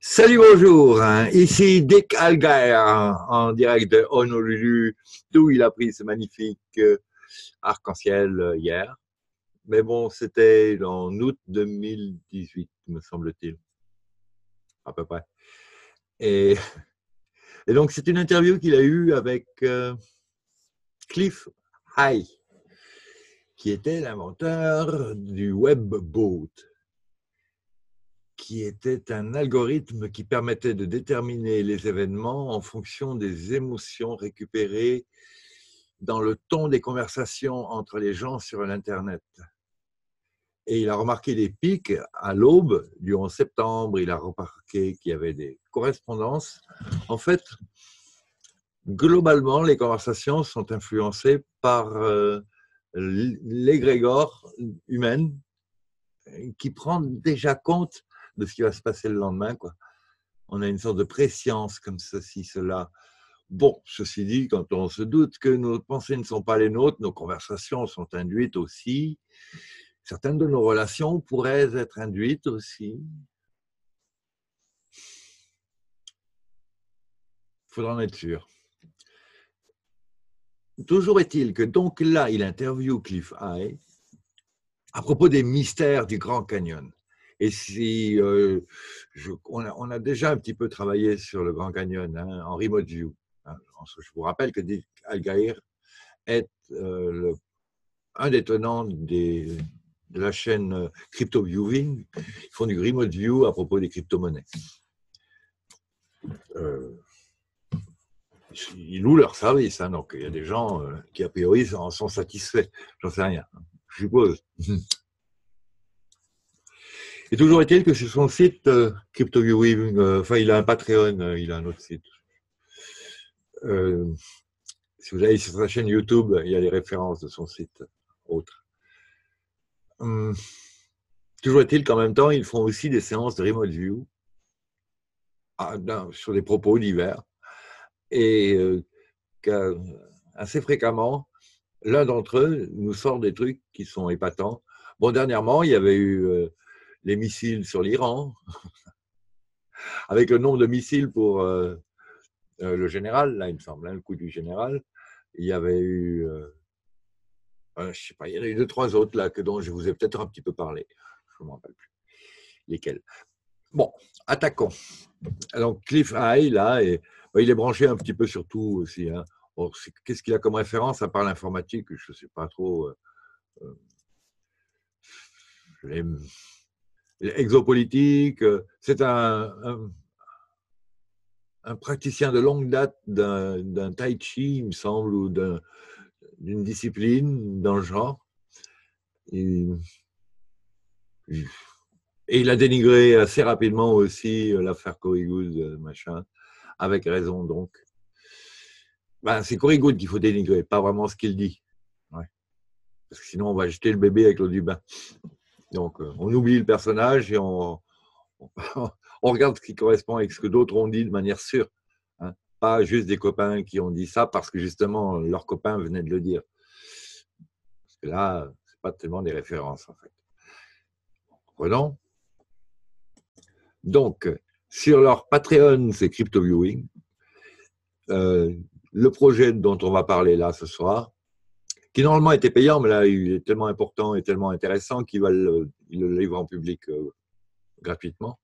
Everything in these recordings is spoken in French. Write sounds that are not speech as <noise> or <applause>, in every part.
Salut, bonjour. hein. Ici Dick Algaer en direct de Honolulu, d'où il a pris ce magnifique euh, arc-en-ciel euh, hier. Mais bon, c'était en août 2018, me semble-t-il. À peu près. <laughs> Et, donc, c'est une interview qu'il a eue avec euh, Cliff High, qui était l'inventeur du webboat qui était un algorithme qui permettait de déterminer les événements en fonction des émotions récupérées dans le ton des conversations entre les gens sur l'Internet. Et il a remarqué des pics à l'aube du 11 septembre, il a remarqué qu'il y avait des correspondances. En fait, globalement, les conversations sont influencées par euh, l'égrégore humaine qui prend déjà compte de ce qui va se passer le lendemain. Quoi. On a une sorte de préscience comme ceci, cela. Bon, ceci dit, quand on se doute que nos pensées ne sont pas les nôtres, nos conversations sont induites aussi. Certaines de nos relations pourraient être induites aussi. Il faudra en être sûr. Toujours est-il que donc là, il interviewe Cliff High à propos des mystères du Grand Canyon. Et si euh, on, a, déjà un petit peu travaillé sur le Grand Canyon hein, en remote view. Hein. Je vous rappelle que Dick Algair est euh, un des tenants de la chaîne Crypto Viewing. Ils font du remote view à propos des crypto-monnaies. Euh, ils louent leur service, hein, donc il y a des gens euh, qui a priori en sont satisfaits. J'en sais rien, je suppose. <laughs> Et toujours est-il que sur son site euh, Crypto euh, enfin il a un Patreon, euh, il a un autre site. Euh, si vous allez sur sa chaîne YouTube, il y a les références de son site autre. Hum, toujours est-il qu'en même temps, ils font aussi des séances de remote view ah, sur des propos divers. Et euh, assez fréquemment, l'un d'entre eux nous sort des trucs qui sont épatants. Bon, dernièrement, il y avait eu les missiles sur l'Iran, <laughs> avec le nombre de missiles pour euh, euh, le général, là, il me semble, hein, le coup du général, il y avait eu, euh, je sais pas, il y en a eu deux, trois autres là que dont je vous ai peut-être un petit peu parlé. Je ne me rappelle plus lesquels. Bon, attaquons. Donc, Cliff High, là, et, bah, il est branché un petit peu sur tout aussi. Hein. Qu'est-ce qu'il a comme référence à part l'informatique Je ne sais pas trop. Euh, exopolitique. C'est un, un, praticien de longue date d'un tai chi, il me semble, ou d'une discipline dans genre. Et, il a dénigré assez rapidement aussi l'affaire Corrigoud, machin, avec raison donc. Ben, c'est Corrigoud qu'il faut dénigrer, pas vraiment ce qu'il dit. Parce que sinon, on va jeter le bébé avec l'eau du bain. Donc, euh, on oublie le personnage et <laughs> on, regarde ce qui correspond avec ce que d'autres ont dit de manière sûre. Hein. Pas juste des copains qui ont dit ça parce que justement leurs copains venaient de le dire. Parce que là, c'est pas tellement des références en fait. Prenons. Donc, sur leur Patreon, c'est Crypto Viewing. Euh, le projet dont on va parler là ce soir, qui normalement était payant, mais là, il est tellement important et tellement intéressant qu'il va le, le livrer en public euh, gratuitement.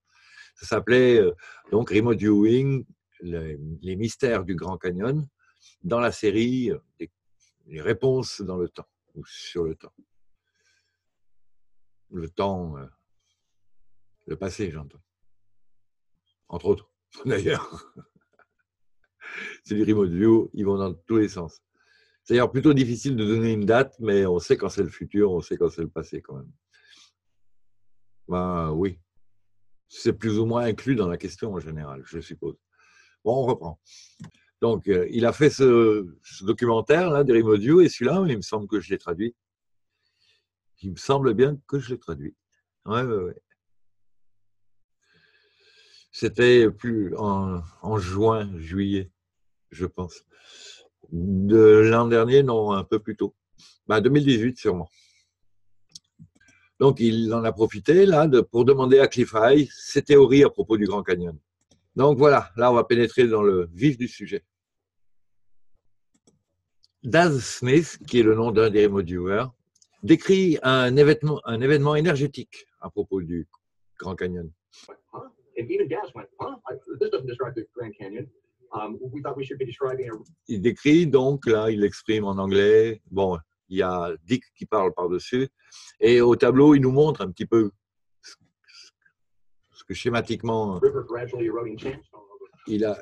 Ça s'appelait euh, donc Remote Viewing, les, les, mystères du Grand Canyon, dans la série les, réponses dans le temps, ou sur le temps. Le temps, euh, le passé, j'entends. Entre autres, <laughs> d'ailleurs. C'est du Remote View, ils vont dans tous les sens. C'est d'ailleurs plutôt difficile de donner une date, mais on sait quand c'est le futur, on sait quand c'est le passé quand même. Ben oui. C'est plus ou moins inclus dans la question en général, je suppose. Bon, on reprend. Donc, euh, il a fait ce, documentaire, là, Remote View, et celui-là, il me semble que je l'ai traduit. Il me semble bien que je l'ai traduit. Ouais, ouais, ouais. C'était plus en juin, juillet, je pense. De l'an dernier, non, un peu plus tôt. Ben, 2018 sûrement. Donc, il en a profité là pour demander à Cliff High ses théories à propos du Grand Canyon. Donc voilà, là, on va pénétrer dans le vif du sujet. Daz Smith, qui est le nom d'un des remote décrit un événement, un événement énergétique à propos du Grand Canyon. Il décrit donc, là, il l'exprime en anglais. Bon, il y a Dick qui parle par-dessus. Et au tableau, il nous montre un petit peu ce que schématiquement il a,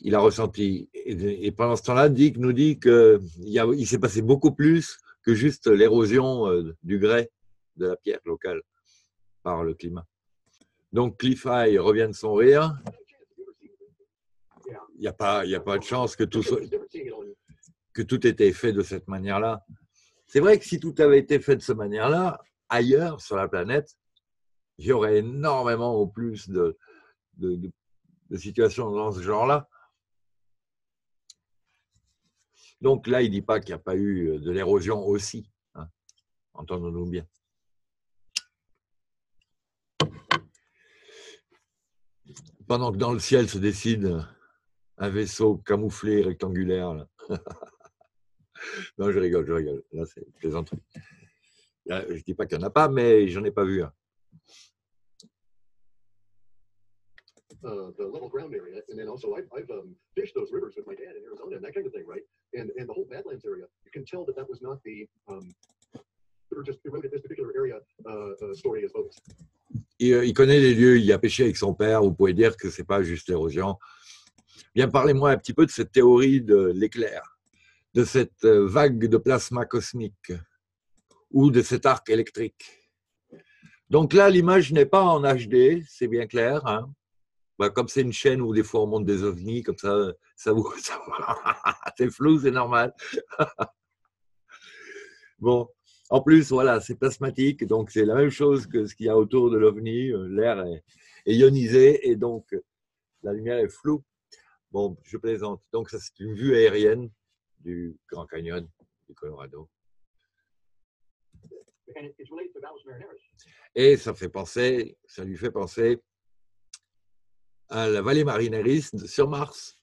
il a ressenti. Et, pendant ce temps-là, Dick nous dit qu'il il s'est passé beaucoup plus que juste l'érosion euh, du grès de la pierre locale par le climat. Donc Cliff High revient de son rire. Il n'y a, pas, a pas de chance que tout, soit, que tout était fait de cette manière-là. C'est vrai que si tout avait été fait de cette manière-là, ailleurs sur la planète, il y aurait énormément au plus de, de, situations dans ce genre-là. Donc là, il ne dit pas qu'il n'y a pas eu de l'érosion aussi. Hein. Entendons-nous bien. Pendant que dans le ciel se décide un vaisseau camouflé rectangulaire. <laughs> non, je rigole, je rigole. Là, c'est plaisanterie. Je ne dis pas qu'il n'y en a pas, mais j'en ai pas vu un. Uh, the level ground area, and then also I've, I've um, fished those rivers with my dad in Arizona and that kind of thing, right? And and the whole Badlands area, you can tell that that was not the um, they just eroded this particular area uh, uh, story as boats. Il, il, connaît les lieux, il a pêché avec son père. Vous pouvez dire que c'est pas juste l'érosion. Bien, parlez-moi un petit peu de cette théorie de l'éclair, de cette euh, vague de plasma cosmique ou de cet arc électrique. Donc là, l'image n'est pas en HD, c'est bien clair. Hein bah, comme c'est une chaîne où des fois on monte des ovnis, comme ça, ça vous. <laughs> <laughs> c'est flou, c'est normal. <laughs> bon, en plus, voilà, c'est plasmatique, donc c'est la même chose que ce qu'il y a autour de l'ovni. Euh, l'air est, est ionisé et donc la lumière est floue. Bon, je plaisante. Donc, ça, c'est une vue aérienne du Grand Canyon du Colorado. Et ça fait penser, ça lui fait penser à la vallée Marineris sur Mars.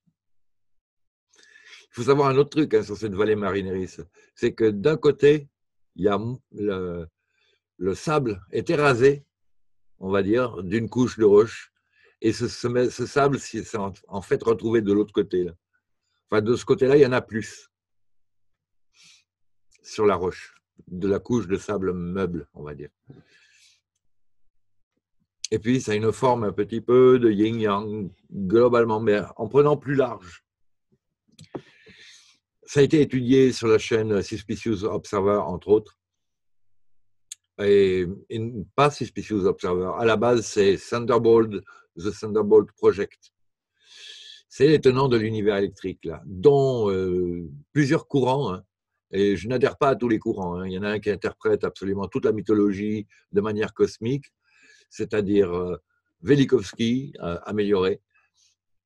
Il faut savoir un autre truc hein, sur cette vallée Marineris, c'est que d'un côté, il y a le, le sable est érasé, on va dire, d'une couche de roche, et ce, sable s'est en fait retrouvé de l'autre côté. Enfin, de ce côté-là, il y en a plus sur la roche, de la couche de sable meuble, on va dire. Et puis, ça a une forme un petit peu de yin-yang, globalement, mais en prenant plus large. Ça a été étudié sur la chaîne Suspicious Observer, entre autres. Et, pas Suspicious Observer. À la base, c'est Thunderbolt, The Thunderbolt Project. C'est les tenants de l'univers électrique, là, dont euh, plusieurs courants. Hein. et je n'adhère pas à tous les courants. Hein. Il y en a un qui interprète absolument toute la mythologie de manière cosmique c'est-à-dire euh, Velikovsky euh, amélioré.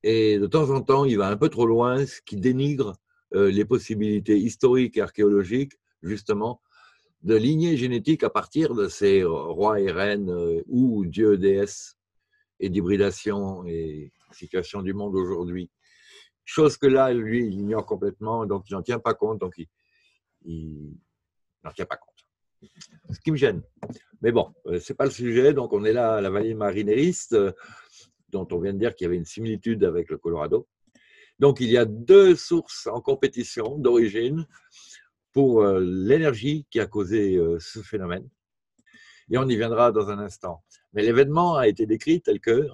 Et de temps en temps, il va un peu trop loin, ce qui dénigre euh, les possibilités historiques et archéologiques, justement, de lignées génétiques à partir de ces rois et reines ou dieux, déesses et d'hybridation et situation du monde aujourd'hui. Chose que là, lui, il ignore complètement, donc il n'en tient pas compte, donc il n'en tient pas compte. Ce qui me gêne. Mais bon, euh, ce n'est pas le sujet. Donc, on est là à la vallée marinériste, euh, dont on vient de dire qu'il y avait une similitude avec le Colorado. Donc, il y a deux sources en compétition d'origine pour euh, l'énergie qui a causé ce phénomène. Et on y viendra dans un instant. Mais l'événement a été décrit tel que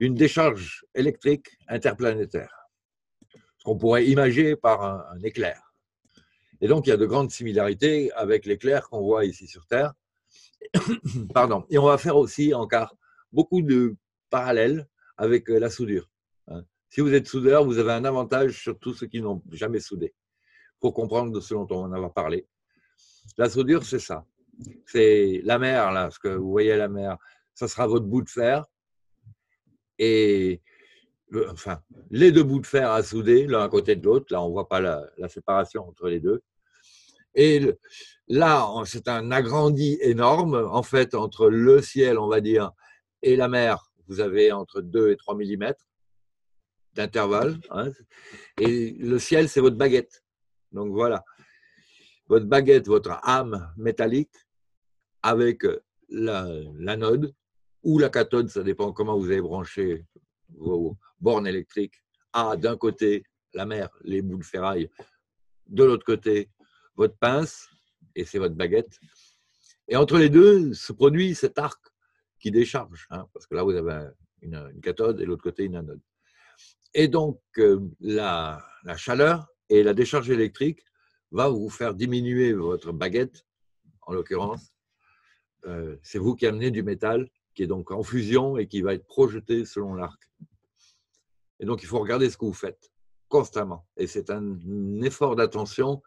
une décharge électrique interplanétaire, ce qu'on pourrait imaginer par un éclair. Et donc, il y a de grandes similarités avec l'éclair qu'on voit ici sur Terre. <coughs> Pardon. Et on va faire aussi encore beaucoup de parallèles avec euh, la soudure. Hein. Si vous êtes soudeur, vous avez un avantage sur tous ceux qui n'ont jamais soudé, pour comprendre de ce dont on va parler. La soudure, c'est ça. C'est la mer, là, ce que vous voyez la mer, ça sera votre bout de fer. Et enfin, les deux bouts de fer à souder l'un à côté de l'autre. Là, on ne voit pas la, séparation entre les deux. Et là, c'est un agrandi énorme, en fait, entre le ciel, on va dire, et la mer. Vous avez entre 2 et 3 mm d'intervalle. Hein. et le ciel, c'est votre baguette. Donc voilà, votre baguette, votre âme métallique avec l'anode ou la cathode, ça dépend comment vous avez branché vos bornes électriques. À d'un côté, la mer, les bouts de ferraille. De l'autre côté, votre pince, et c'est votre baguette. Et entre les deux se produit cet arc qui décharge, hein, parce que là, vous avez une, cathode et l'autre côté, une anode. Et donc, euh, la, chaleur et la décharge électrique va vous faire diminuer votre baguette, en l'occurrence. Euh, c'est vous qui amenez du métal qui est donc en fusion et qui va être projeté selon l'arc. Et donc, il faut regarder ce que vous faites constamment. Et c'est un effort d'attention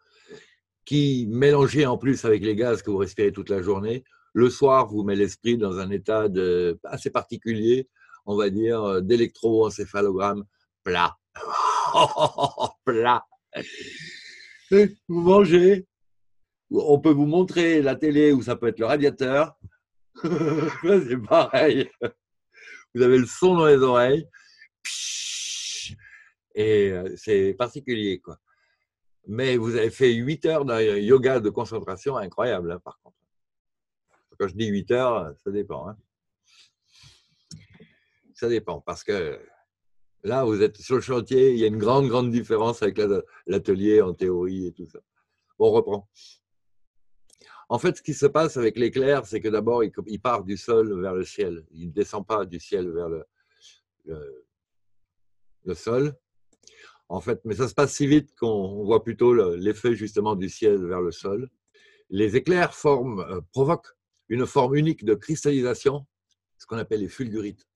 qui, mélangé en plus avec les gaz que vous respirez toute la journée, le soir vous met l'esprit dans un état assez particulier, on va dire, d'électroencéphalogramme plat. <laughs> plat. Vous mangez, on peut vous montrer la télé ou ça peut être le radiateur. <laughs> c'est pareil. Vous avez le son dans les oreilles. Et euh, c'est particulier, quoi. Mais vous avez fait 8 heures d'un yoga de concentration incroyable, hein, par contre. Quand je dis 8 heures, ça dépend. Hein. Ça dépend, parce que là, vous êtes sur le chantier, il y a une grande, grande différence avec l'atelier en théorie et tout ça. on reprend. En fait, ce qui se passe avec l'éclair, c'est que d'abord, il part du sol vers le ciel. Il ne descend pas du ciel vers le, sol. En fait, mais ça se passe si vite qu'on voit plutôt l'effet justement du ciel vers le sol. Les éclairs forment, euh, provoquent une forme unique de cristallisation, ce qu'on appelle les fulgurites,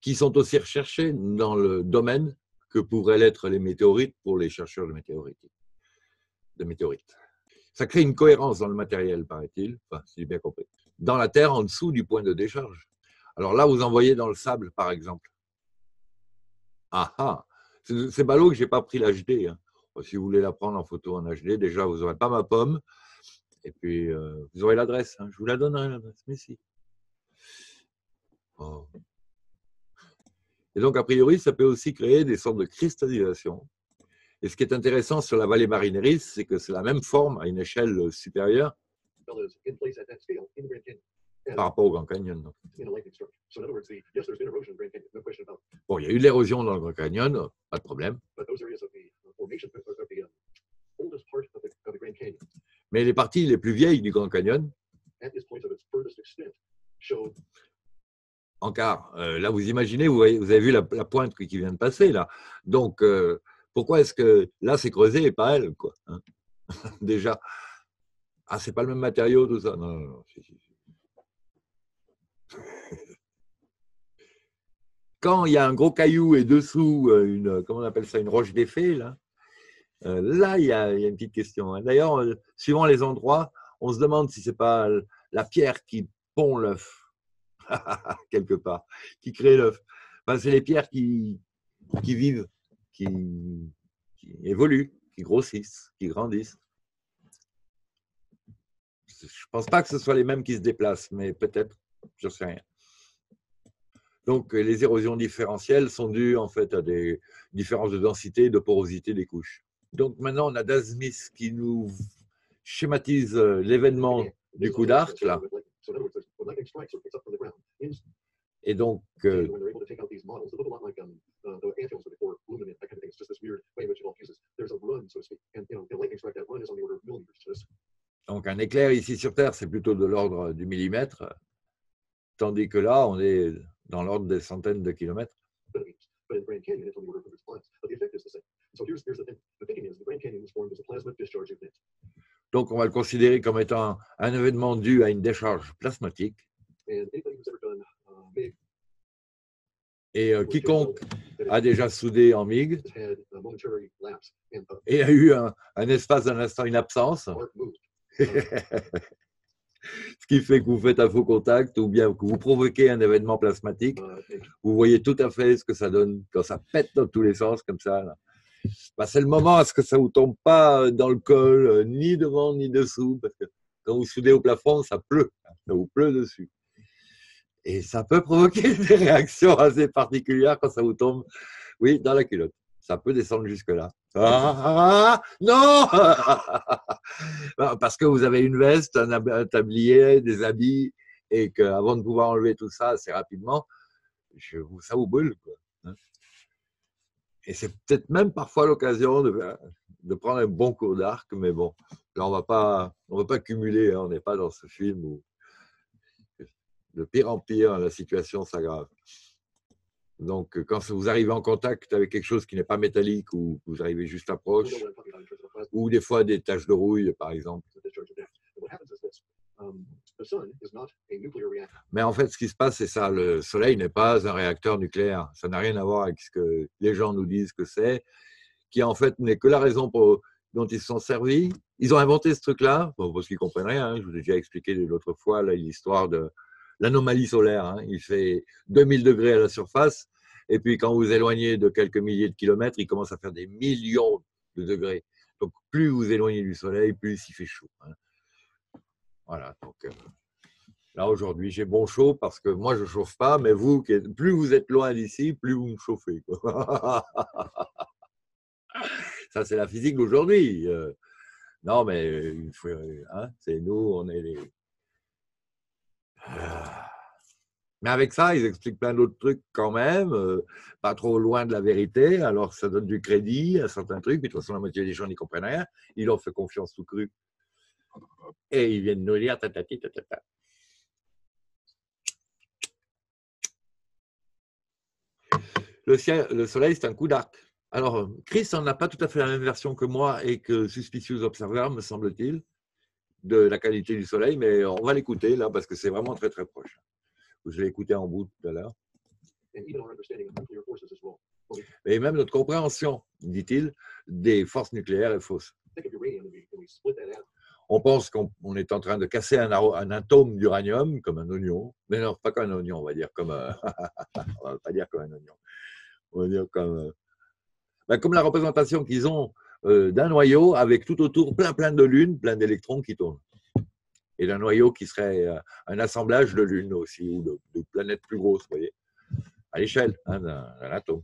qui sont aussi recherchés dans le domaine que pourraient l'être les météorites pour les chercheurs. De météorites. Ça crée une cohérence dans le matériel, paraît-il, enfin, si j'ai bien compris. Dans la terre, en dessous du point de décharge. Alors là, vous envoyez dans le sable, par exemple. Ah ah C'est ballot que je n'ai pas pris l'HD. Hein. Si vous voulez la prendre en photo en HD, déjà, vous n'aurez pas ma pomme. Et puis, euh, vous aurez l'adresse. Hein. Je vous la donnerai, l'adresse. Mais si. Et donc, a priori, ça peut aussi créer des sortes de cristallisation et ce qui est intéressant sur la vallée Marineris, c'est que c'est la même forme à une échelle supérieure par rapport au Grand Canyon. Bon, il y a eu de l'érosion dans le Grand Canyon, pas de problème. Mais les parties les plus vieilles du Grand Canyon, encore, euh, là vous imaginez, vous, vous avez vu la, pointe qui vient de passer là. Donc, euh, pourquoi est-ce que là, c'est creusé et pas elle, quoi hein? <laughs> Déjà. Ah, c'est pas le même matériau, tout ça. Non, non, non. <laughs> Quand il y a un gros caillou et dessous euh, une, comment on appelle ça, une roche d'effet, là, euh, là, il y, a, une petite question. Hein. D'ailleurs, euh, suivant les endroits, on se demande si c'est pas la pierre qui pond l'œuf, <laughs> quelque part, qui crée l'œuf. c'est les pierres qui, qui vivent qui, évoluent, qui grossissent, qui grandissent. Je ne pense pas que ce soit les mêmes qui se déplacent, mais peut-être, je ne sais rien. Donc, les érosions différentielles sont dues en fait à des différences de densité et de porosité des couches. Donc, maintenant, on a Dasmith qui nous schématise l'événement du coup d'arc, là. Et donc, euh, donc un éclair ici sur Terre, c'est plutôt de l'ordre du millimètre, tandis que là, on est dans l'ordre des centaines de kilomètres. Donc, on va le considérer comme étant un événement dû à une décharge plasmatique. Et euh, quiconque a déjà soudé en MIG et a eu un, espace d'un instant, une absence, <laughs> ce qui fait que vous faites un faux contact ou bien que vous provoquez un événement plasmatique, vous voyez tout à fait ce que ça donne quand ça pète dans tous les sens comme ça. bah, c'est le moment à ce que ça vous tombe pas dans le col, euh, ni devant ni dessous, parce que quand vous soudez au plafond, ça pleut, ça vous pleut dessus. Et ça peut provoquer <laughs> des réactions assez particulières quand ça vous tombe, oui, dans la culotte. Ça peut descendre jusque-là. Ah, non <laughs> Parce que vous avez une veste, un, tablier, des habits, et qu'avant de pouvoir enlever tout ça assez rapidement, ça vous brûle. Hein. Et c'est peut-être même parfois l'occasion de, prendre un bon cours d'arc, mais bon, là, on ne va pas cumuler, hein, on n'est pas dans ce film où de pire en pire, la situation s'aggrave. Donc, quand vous arrivez en contact avec quelque chose qui n'est pas métallique ou vous arrivez juste à proche, ou des fois des taches de rouille, par exemple. Mais en fait, ce qui se passe, c'est ça. Le Soleil n'est pas un réacteur nucléaire. Ça n'a rien à voir avec ce que les gens nous disent que c'est, qui en fait n'est que la raison dont ils se sont servis. Ils ont inventé ce truc-là, parce qu'ils ne comprennent rien. Hein. Je vous ai déjà expliqué l'autre fois l'histoire de l'anomalie solaire. Hein. Il fait 2000 degrés à la surface, et puis quand vous éloignez de quelques milliers de kilomètres, il commence à faire des millions de degrés. Donc plus vous éloignez du Soleil, plus il fait chaud. Hein. Voilà. Donc euh, là aujourd'hui, j'ai bon chaud parce que moi je chauffe pas, mais vous, plus vous êtes loin d'ici, plus vous me chauffez. <laughs> Ça c'est la physique d'aujourd'hui. Euh. non, mais hein, c'est nous, on est les. Mais avec ça, ils expliquent plein d'autres trucs quand même, euh, pas trop loin de la vérité, alors ça donne du crédit à certains trucs, mais de toute façon, la moitié des gens n'y comprennent rien. Ils leur font confiance tout cru. Et ils viennent nous dire tatati tatata. Le, ciel, le soleil, c'est un coup d'arc. Alors, Chris n'en a pas tout à fait la même version que moi et que Suspicious Observer, me semble-t-il, de la qualité du soleil, mais on va l'écouter là parce que c'est vraiment très très proche. Je l'ai écouté en bout tout à l'heure. Et même notre compréhension, dit-il, des forces nucléaires est fausse. On pense qu'on est en train de casser un, un atome d'uranium comme un oignon, mais non, pas comme un oignon, on va dire comme, <laughs> on va pas dire comme un oignon, on va dire comme, euh, ben, comme la représentation qu'ils ont d'un noyau avec tout autour <laughs> plein plein de lunes, plein d'électrons qui tournent et d'un noyau qui serait euh, un assemblage de lunes aussi, ou de, planètes plus grosses, vous voyez, à l'échelle hein, d'un atome.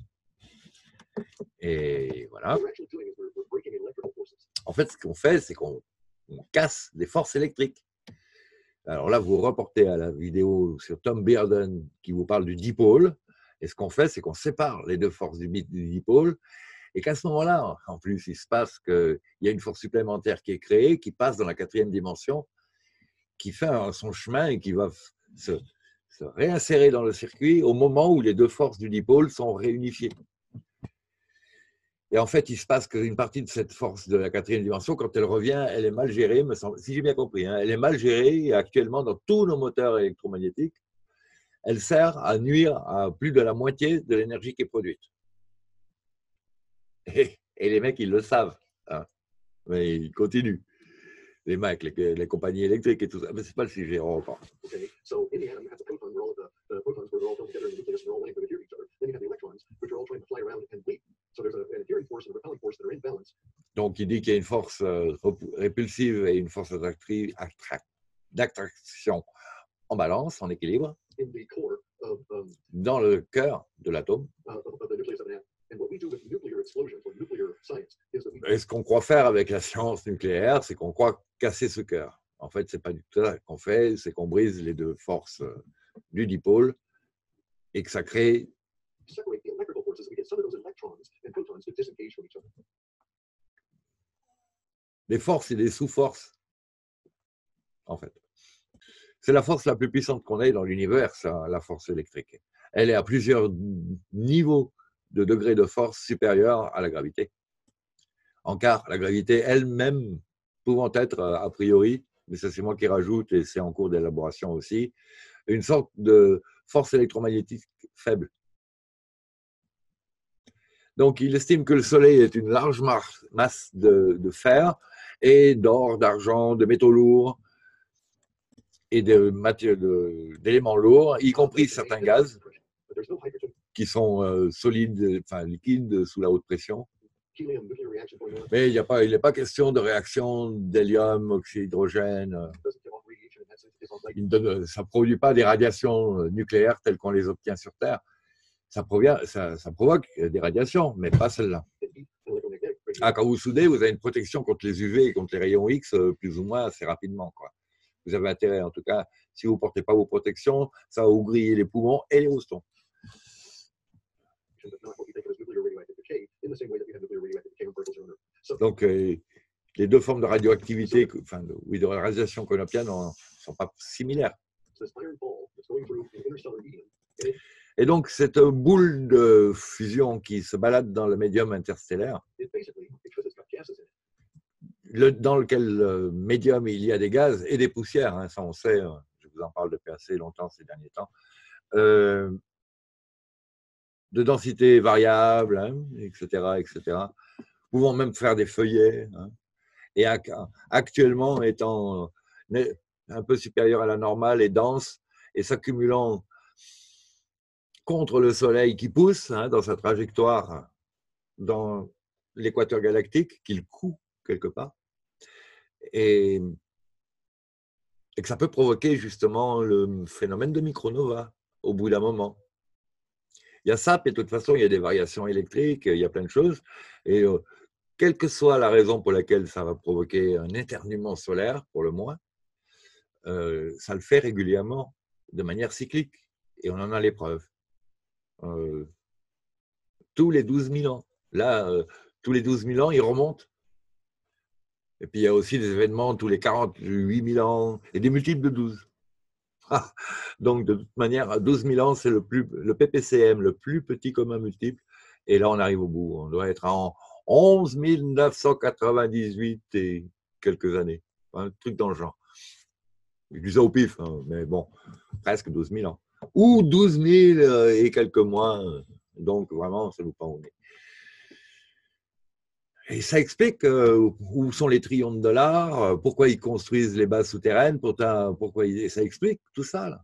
Et voilà. En fait, ce qu'on fait, c'est qu'on casse des forces électriques. Alors là, vous reportez à la vidéo sur Tom Bearden qui vous parle du dipôle. Et ce qu'on fait, c'est qu'on sépare les deux forces du, dipôle. Et qu'à ce moment-là, en plus, il se passe qu'il y a une force supplémentaire qui est créée, qui passe dans la quatrième dimension qui fait son chemin et qui va se, réinsérer dans le circuit au moment où les deux forces du dipôle sont réunifiées. Et en fait, il se passe qu'une partie de cette force de la quatrième dimension, quand elle revient, elle est mal gérée, si j'ai bien compris, hein, elle est mal gérée et actuellement dans tous nos moteurs électromagnétiques, elle sert à nuire à plus de la moitié de l'énergie qui est produite. Et, les mecs, ils le savent. Hein, mais ils continuent les mecs, les, les, compagnies électriques et tout ça. Mais ce n'est pas le sujet, on repart. Donc, il dit qu'il y a une force euh, répulsive et une force d'attraction en balance, en équilibre, um, dans le cœur de l'atome. Et ce qu'on croit faire avec la science nucléaire, c'est qu'on croit casser ce cœur. En fait, c'est pas du tout ça qu'on fait, c'est qu'on brise les deux forces euh, du dipôle et que ça crée des forces et des sous-forces, en fait. C'est la force la plus puissante qu'on ait dans l'univers, la force électrique. Elle est à plusieurs niveaux de degrés de force supérieurs à la gravité. En car la gravité elle-même pouvant être, euh, a priori, mais ça c'est moi qui rajoute et c'est en cours d'élaboration aussi, une sorte de force électromagnétique faible. Donc il estime que le Soleil est une large masse de, fer et d'or, d'argent, de métaux lourds et d'éléments lourds, y compris certains gaz qui sont euh, solides, enfin liquides sous la haute pression. Mais il n'est pas, il pas question de réaction d'hélium, oxydrogène. ça ne produit pas des radiations nucléaires telles qu'on les obtient sur Terre. Ça, provient, ça provoque des radiations, mais pas celles-là. Ah, quand vous soudez, vous avez une protection contre les UV et contre les rayons X plus ou moins assez rapidement. Quoi. Vous avez intérêt, en tout cas, si vous ne portez pas vos protections, ça va vous griller les poumons et les roustons. Donc, euh, les deux formes de radioactivité, enfin, oui, de radiation conopienne ne sont pas similaires. Et donc, cette boule de fusion qui se balade dans le médium interstellaire, dans lequel le médium il y a des gaz et des poussières, hein, ça on sait, euh, je vous en parle depuis assez longtemps ces derniers temps, euh, de densité variable, etc., hein, etc., pouvant même faire des feuillets, hein, et actuellement étant un peu supérieur à la normale et dense, et s'accumulant contre le Soleil qui pousse hein, dans sa trajectoire dans l'équateur galactique, qu'il coud quelque part, et, et que ça peut provoquer justement le phénomène de micronova au bout d'un moment. Il y a ça, et de toute façon, il y a des variations électriques, il y a plein de choses. Et euh, quelle que soit la raison pour laquelle ça va provoquer un éternuement solaire, pour le moins, euh, ça le fait régulièrement, de manière cyclique. Et on en a les preuves. Euh, tous les 12 000 ans. Là, tous les 12 000 ans, il remonte. Et puis, il y a aussi des événements tous les 48 000 ans, et des multiples de 12. <laughs> Donc, de toute manière, 12 000 ans, c'est le, plus, le PPCM, le plus petit commun multiple. Et là, on arrive au bout. On doit être en 11 998 et quelques années. Un truc dans le genre. Je dis ça au pif, hein, mais bon, presque 12 000 ans. Ou 12 000 euh, et quelques mois. Donc, vraiment, ça nous pas au nez. Et ça explique euh, où sont les trillions de dollars, euh, pourquoi ils construisent les bases souterraines, pourquoi ils, ça explique tout ça.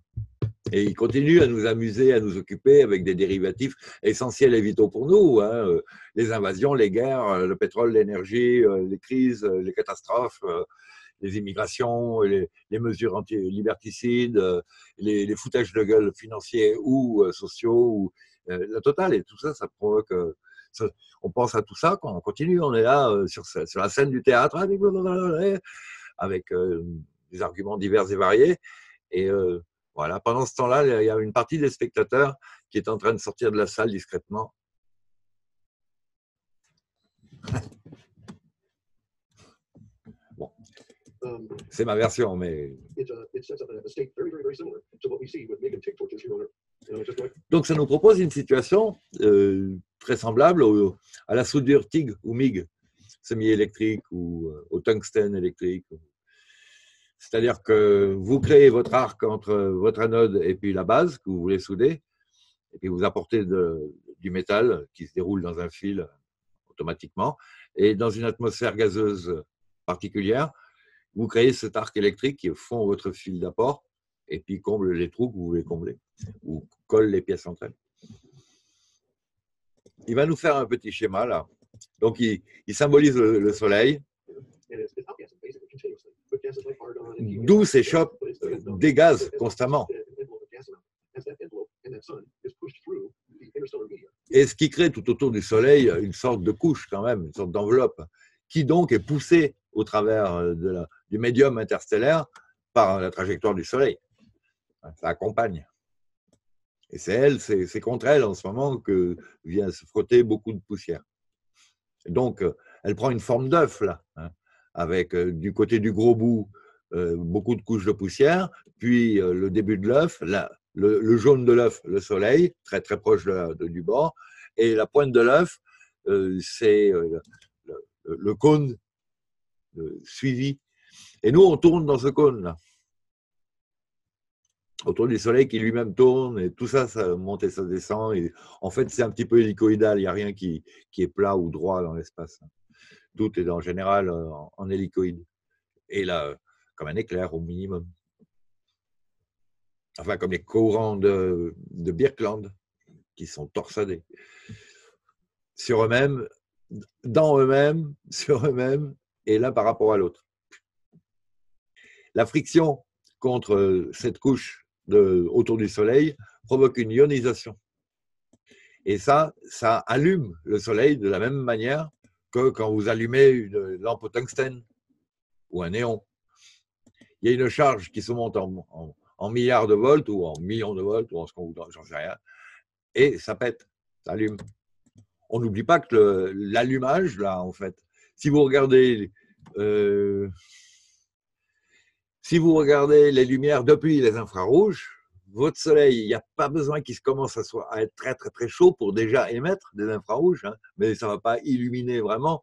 Et ils continuent à nous amuser, à nous occuper avec des dérivatifs essentiels et vitaux pour nous. Hein, euh, les invasions, les guerres, le pétrole, l'énergie, les crises, les catastrophes, les immigrations, les, mesures anti-liberticides, les, foutages de gueule financiers ou sociaux, la totale. Et tout ça, ça provoque on pense à tout ça, quand on continue, on est là euh, sur, la scène du théâtre avec euh, des arguments divers et variés. Et euh, voilà, pendant ce temps-là, il y a une partie des spectateurs qui est en train de sortir de la salle discrètement. Bon, c'est ma version, mais. Donc, ça nous propose une situation euh, très semblable à la soudure TIG ou MIG, semi-électrique ou euh, au tungstène électrique. C'est-à-dire que vous créez votre arc entre votre anode et puis la base que vous voulez souder, et puis vous apportez du métal qui se déroule dans un fil automatiquement, et dans une atmosphère gazeuse particulière, vous créez cet arc électrique qui fond votre fil d'apport et puis comble les trous que vous voulez combler ou colle les pièces entre elles. Il va nous faire un petit schéma là. Donc il, symbolise le, soleil, d'où s'échappent des gaz constamment. Et ce qui crée tout autour du Soleil une sorte de couche quand même, une sorte d'enveloppe, qui donc est poussée au travers de la, du médium interstellaire par la trajectoire du Soleil. Ça accompagne. Et c'est elle, c'est contre elle en ce moment que vient se frotter beaucoup de poussière. Donc, elle prend une forme d'œuf, là, hein, avec euh, du côté du gros bout euh, beaucoup de couches de poussière, puis euh, le début de l'œuf, le, le, jaune de l'œuf, le soleil, très très proche du bord, et la pointe de l'œuf, c'est le, le, cône suivi. Et nous, on tourne dans ce cône-là autour du Soleil qui lui-même tourne, et tout ça, ça monte et ça descend. En fait, c'est un petit peu hélicoïdal, il n'y a rien qui, qui, est plat ou droit dans l'espace. Tout est en général en, hélicoïde. Et là, comme un éclair au minimum. Enfin, comme les courants de, de qui sont torsadés. Sur eux-mêmes, dans eux-mêmes, <laughs> sur eux-mêmes, et l'un par rapport à l'autre. La friction contre cette couche autour du Soleil provoque une ionisation. Et ça, ça allume le Soleil de la même manière que quand vous allumez une lampe au tungstène ou un néon. Il y a une charge qui se monte en, milliards de volts ou en millions de volts ou en ce qu'on voudra, j'en sais rien, et ça pète, ça allume. On n'oublie pas que l'allumage, là, en fait, si vous regardez euh, si vous regardez les lumières depuis les infrarouges, votre soleil, il n'y a pas besoin qu'il commence à, être très très très chaud pour déjà émettre des infrarouges, hein, mais ça ne va pas illuminer vraiment.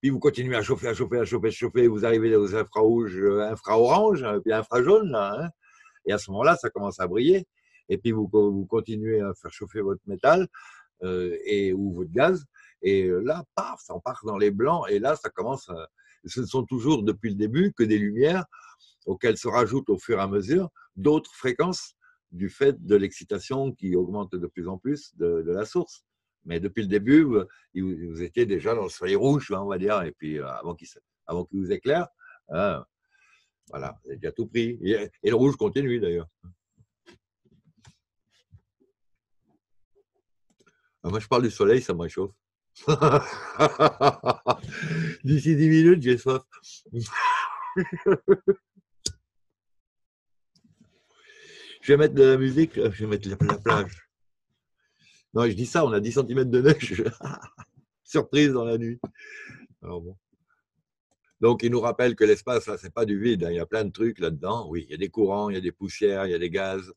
Puis vous continuez à chauffer, à chauffer, à chauffer, à chauffer, vous arrivez aux infrarouges, euh, infraorange, hein, puis infrajaune, là, hein, et à ce moment-là, ça commence à briller. Et puis vous, continuez à faire chauffer votre métal euh, et ou votre gaz, et là, paf, ça part dans les blancs, et là, ça commence. À, ce ne sont toujours depuis le début que des lumières auxquelles se rajoutent au fur et à mesure d'autres fréquences du fait de l'excitation qui augmente de plus en plus de, la source. Mais depuis le début, vous, étiez déjà dans le soleil rouge, hein, on va dire, et puis euh, avant qu'il vous éclaire, hein, voilà, vous avez déjà tout pris. Et, le rouge continue d'ailleurs. Ah, moi, je parle du soleil, ça me réchauffe. <laughs> D'ici 10 minutes, j'ai soif. <laughs> Je vais mettre de la musique, je vais mettre la, plage. Non, je dis ça, on a 10 cm de neige. <laughs> Surprise dans la nuit. Donc, il nous rappelle que l'espace, ce n'est pas du vide. Hein. Il y a plein de trucs là-dedans. Oui, il y a des courants, il y a des poussières, il y a des gaz.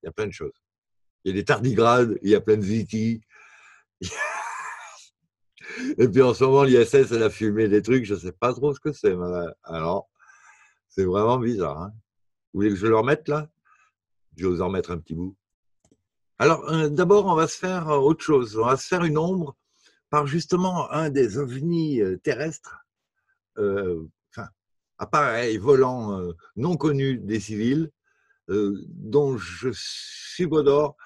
Il y a plein de choses. Il y a des tardigrades, il y a plein de ziti. Et puis en ce moment, l'ISS, elle a fumé des trucs, je ne sais pas trop ce que c'est. Alors, c'est vraiment bizarre. Hein. Vous voulez que je le remette là? Je vais vous en mettre un petit bout. Alors, euh, d'abord, on va se faire euh, autre chose. On va se faire une ombre par justement un des ovnis euh, terrestres, enfin, appareils volants non connus des civils, dont je subodore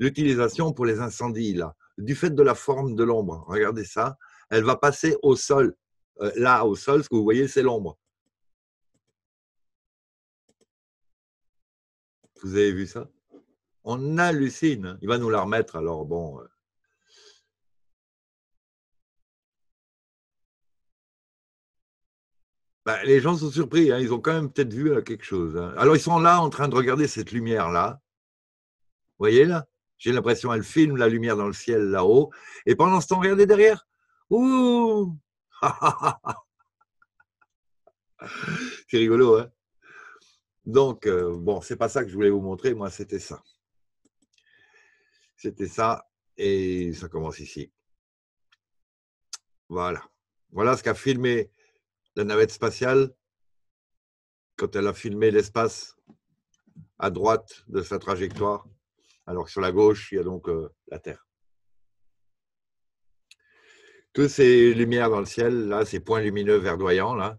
l'utilisation pour les incendies, là, du fait de la forme de l'ombre. Regardez ça, elle va passer au sol. là, au sol, ce que vous voyez, c'est l'ombre. Vous avez vu ça? On hallucine. Il va nous la remettre, alors bon. Euh. Bah, les gens sont surpris, hein. ils ont quand même peut-être vu euh, quelque chose. Hein. Alors ils sont là en train de regarder cette lumière-là. Vous voyez là J'ai l'impression elle filme la lumière dans le ciel là-haut. Et pendant ce temps, regardez derrière. Ouh <laughs> C'est rigolo, hein donc, euh, bon, c'est pas ça que je voulais vous montrer, moi, c'était ça. C'était ça, et ça commence ici. Voilà. Voilà ce qu'a filmé la navette spatiale quand elle a filmé l'espace à droite de sa trajectoire, alors sur la gauche, il y a donc euh, la Terre. Toutes ces lumières dans le ciel, là, ces points lumineux verdoyants, là,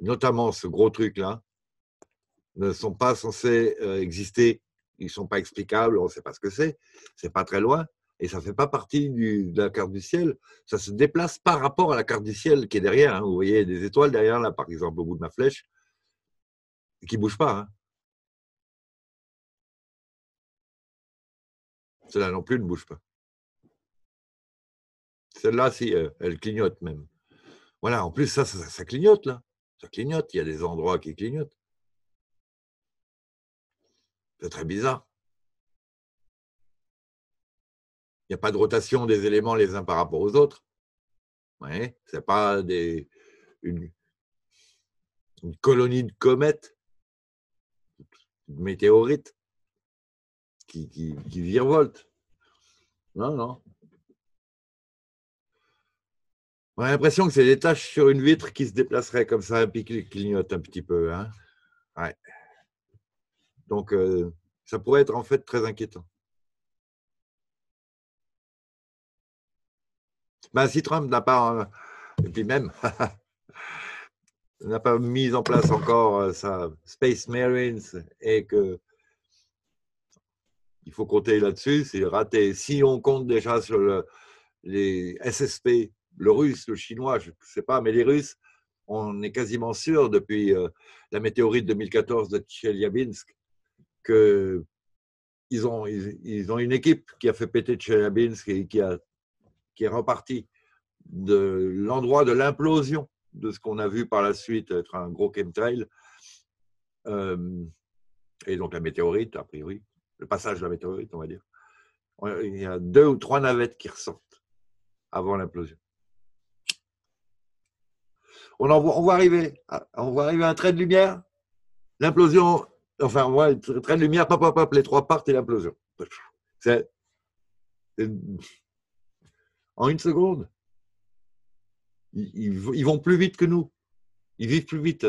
notamment ce gros truc-là, ne sont pas censés euh, exister, ils ne sont pas explicables, on ne sait pas ce que c'est, c'est pas très loin, et ça ne fait pas partie de la carte du ciel, ça se déplace par rapport à la carte du ciel qui est derrière. Hein. Vous voyez des étoiles derrière, là, par exemple, au bout de ma flèche, qui ne bougent pas. Hein. Celle-là non plus ne bouge pas. Celle-là, si, euh, elle clignote même. Voilà, en plus, ça, ça clignote, là. Ça clignote, il y a des endroits qui clignotent. C'est très bizarre. Il n'y a pas de rotation des éléments les uns par rapport aux autres. Ouais, ce n'est pas des, une, colonie de comètes, de météorites qui, qui, qui virevoltent. Non, non. On a l'impression que c'est des taches sur une vitre qui se déplaceraient comme ça, et qui clignotent un petit peu. Hein ouais. Donc, euh, ça pourrait être en fait très inquiétant. Ben, si Trump n'a pas, et puis même, <laughs> n'a pas mis en place encore euh, sa Space Marines et que il faut compter là-dessus, c'est raté. Si on compte déjà sur les SSP le russe, le chinois, je ne sais pas, mais les Russes, on est quasiment sûr depuis euh, la météorite 2014 de Tcheliabinsk que ils ont, ils, ont une équipe qui a fait péter Tcheliabinsk et qui, a, qui est repartie de l'endroit de l'implosion de ce qu'on a vu par la suite être un gros chemtrail. Euh, et donc la météorite, a priori, le passage de la météorite, on va dire. Il y a deux ou trois navettes qui ressortent avant l'implosion. On, on, va arriver, on va arriver un trait de lumière, l'implosion, enfin, on voit un trait de lumière, pop, pop, les trois partent et l'implosion. C'est en une seconde. Ils, ils, vont plus vite que nous. Ils vivent plus vite.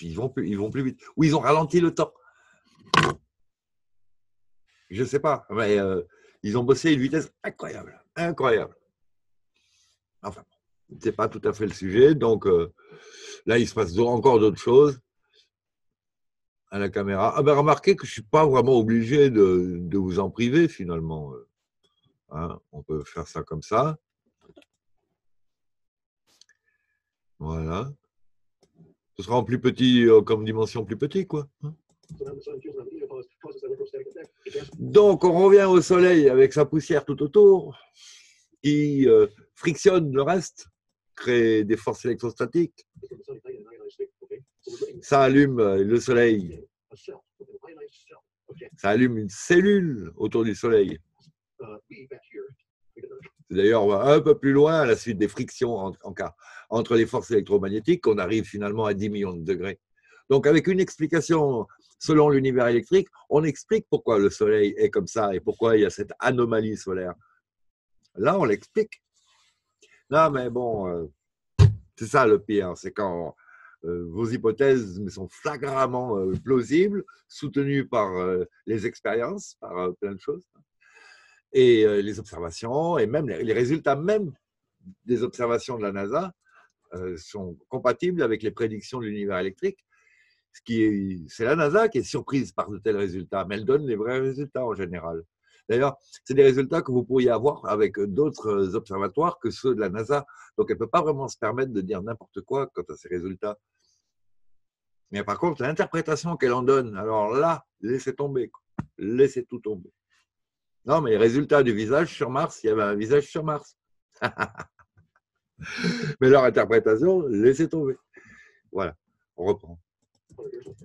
Ils vont plus, ils vont plus vite. Ou ils ont ralenti le temps. Je ne sais pas, mais euh, ils ont bossé à une vitesse incroyable, incroyable. Enfin, ce n'est pas tout à fait le sujet. Donc euh, là, il se passe encore d'autres choses à la caméra. Ah ben, remarquez que je ne suis pas vraiment obligé de, vous en priver finalement. Hein, on peut faire ça comme ça. Voilà. Ce sera en plus petit, euh, comme dimension plus petit, quoi. Hein. Donc, on revient au Soleil avec sa poussière tout autour, qui euh, frictionne le reste, crée des forces électrostatiques. Ça allume euh, le Soleil. Ça allume une cellule autour du Soleil. D'ailleurs un peu plus loin, à la suite des frictions en, entre les forces électromagnétiques, qu'on arrive finalement à 10 millions de degrés. Donc, avec une explication selon l'univers électrique, on explique pourquoi le Soleil est comme ça et pourquoi il y a cette anomalie solaire. Là, on l'explique. Non, mais bon, euh, c'est ça le pire, c'est quand euh, vos hypothèses sont flagramment euh, plausibles, soutenues par les expériences, par plein de choses, et les observations, et même les résultats même des observations de la NASA sont compatibles avec les prédictions de l'univers électrique c'est la NASA qui est surprise par de tels résultats, mais elle donne les vrais résultats en général. D'ailleurs, c'est des résultats que vous pourriez avoir avec d'autres observatoires que ceux de la NASA. Donc, elle ne peut pas vraiment se permettre de dire n'importe quoi quant à ces résultats. Mais par contre, l'interprétation qu'elle en donne, alors là, laissez tomber. Laissez tout tomber. Non, mais les résultats du visage sur Mars, il y avait un visage sur Mars. <laughs> mais leur interprétation, laissez tomber. Voilà, on reprend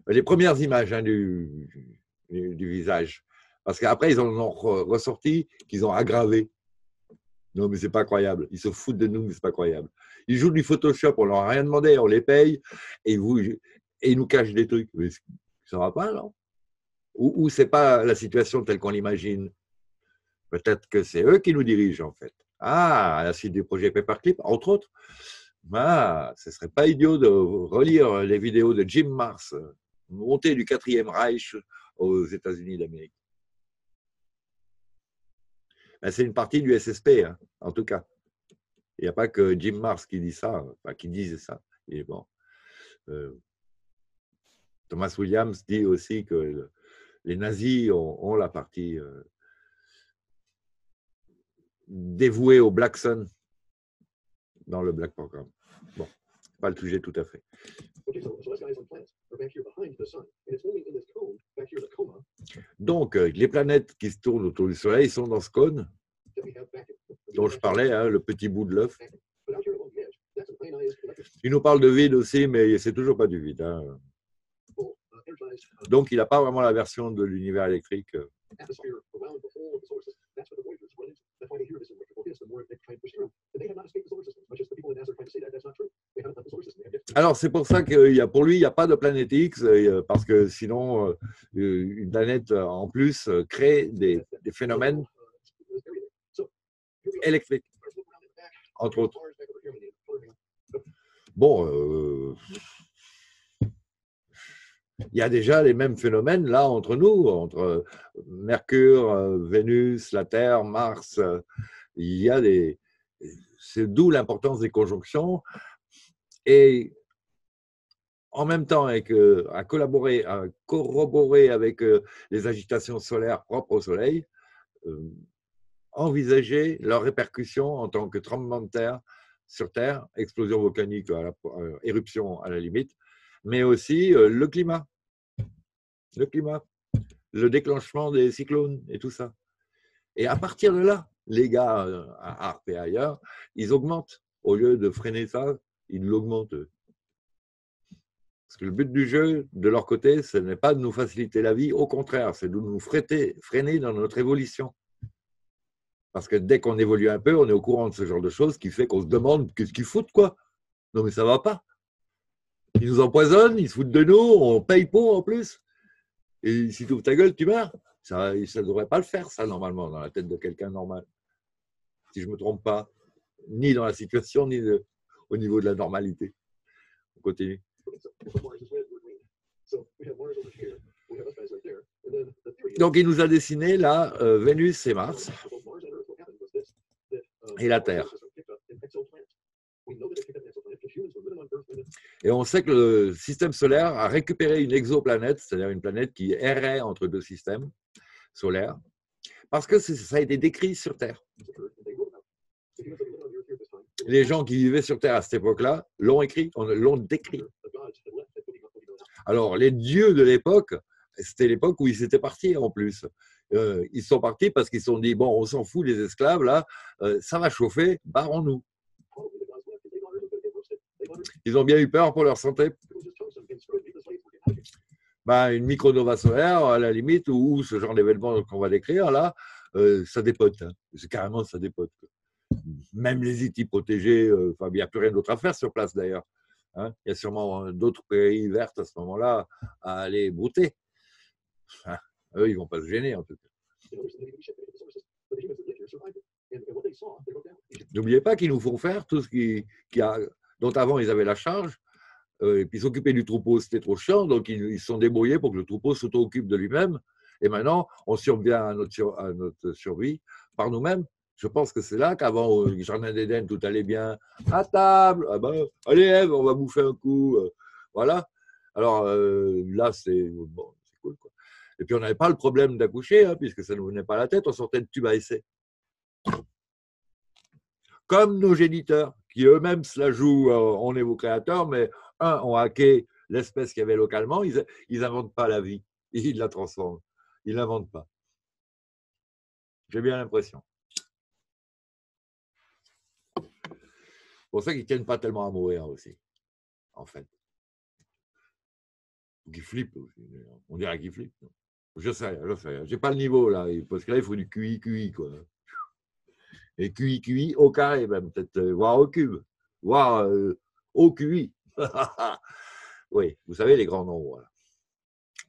les premières images hein, du, visage. Parce qu'après, ils en ont ressorti qu'ils ont aggravé. Non, mais c'est pas croyable. Ils se foutent de nous, mais c'est pas croyable. Ils jouent du Photoshop, on leur a rien demandé, on les paye, et ils nous cachent des trucs. Mais ça va pas, non? Ou, ou c'est pas la situation telle qu'on l'imagine? Peut-être que c'est eux qui nous dirigent, en fait. Ah, à la suite du projet Paperclip, entre autres. Ah, ce serait pas idiot de relire les vidéos de Jim Mars, montée du quatrième Reich aux États-Unis d'Amérique. Ben, c'est une partie du SSP, hein, en tout cas. Il n'y a pas que Jim Mars qui dit ça, enfin, qui disait ça. Bon, euh, Thomas Williams dit aussi que les nazis ont, la partie euh, dévouée au Black Sun dans le Black Program. Bon, pas le sujet tout à fait. Donc, euh, les planètes qui se tournent autour du Soleil sont dans ce cône dont je parlais, hein, le petit bout de l'œuf. Il nous parle de vide aussi, mais c'est toujours pas du vide. Hein. Donc, il n'a pas vraiment la version de l'univers électrique. Euh. Alors, c'est pour ça a, pour lui, il n'y a pas de planète X, euh, parce que sinon, euh, une planète en plus crée des, phénomènes électriques, entre autres. Bon, il y a déjà les mêmes phénomènes là entre nous, entre Mercure, Vénus, la Terre, Mars. Il y a des. C'est d'où l'importance des conjonctions. Et en même temps, avec, à collaborer, à corroborer avec les agitations solaires propres au Soleil, envisager leurs répercussions en tant que tremblement de terre sur Terre, explosion volcanique, à la, euh, éruption à la limite, mais aussi euh, le climat. Le climat, le déclenchement des cyclones et tout ça. Et à partir de là, les gars euh, à Arp et ailleurs, ils augmentent. Au lieu de freiner ça, ils l'augmentent. Parce que le but du jeu, de leur côté, ce n'est pas de nous faciliter la vie, au contraire, c'est de nous freiner dans notre évolution. Parce que dès qu'on évolue un peu, on est au courant de ce genre de choses qui fait qu'on se demande qu'est-ce qu'ils foutent, quoi. Non, mais ça va pas. Ils nous empoisonnent, ils se foutent de nous, on paye pour en plus. Et si tu ouvres ta gueule, tu meurs. Ça ne devrait pas le faire, ça, normalement, dans la tête de quelqu'un normal. Si je ne me trompe pas, ni dans la situation, ni au niveau de la normalité. On continue. Donc, il nous a dessiné là euh, Vénus et Mars et la Terre. Et on sait que le système solaire a récupéré une exoplanète, c'est-à-dire une planète qui errait entre deux systèmes solaires, parce que ça a été décrit sur Terre. Les gens qui vivaient sur Terre à cette époque-là l'ont écrit, l'ont décrit. Alors, les dieux de l'époque, c'était l'époque où ils étaient partis en plus. Euh, ils sont partis parce qu'ils se sont dit bon, on s'en fout les esclaves là, euh, ça va chauffer, barrons-nous. Ils ont bien eu peur pour leur santé. Ben, une micronova solaire, à la limite, ou ce genre d'événement qu'on va décrire là, euh, ça dépote. Hein. Carrément ça dépote. Même les IT protégés, enfin, il n'y a plus rien d'autre à faire sur place d'ailleurs. Hein. Il y a sûrement d'autres pays vertes à ce moment-là à aller brouter. Eux, ils ne vont pas se gêner en tout cas. N'oubliez pas qu'ils nous font faire tout ce qui, a, dont avant ils avaient la charge, euh, et puis s'occuper du troupeau, c'était trop chiant, donc ils se sont débrouillés pour que le troupeau s'auto-occupe de lui-même. Et maintenant, on survient à notre, à notre survie par nous-mêmes. Je pense que c'est là qu'avant, au Jardin d'Éden, tout allait bien. À table, ah ben, allez Ève, on va bouffer un coup. Euh, voilà. Alors euh, là, c'est bon, cool. Quoi. Et puis on n'avait pas le problème d'accoucher, hein, puisque ça ne venait pas à la tête, on sortait de tube à essai. Comme nos géniteurs, qui eux-mêmes se la jouent, euh, on est vos créateurs, mais un, ont hacké l'espèce qu'il y avait localement, ils n'inventent pas la vie, <laughs> ils la transforment. Ils n'inventent pas. J'ai bien l'impression. Pour ça qu'ils ne tiennent pas tellement à mourir aussi, en fait. Qui flippent aussi. On dirait qu'ils flippent. Je sais, je sais. J'ai pas le niveau là, parce que là, il faut du QI, QI, quoi. Et QI, QI au carré, même, peut-être, euh, voire au cube, voire euh, au QI. <laughs> oui, vous savez, les grands nombres. Voilà.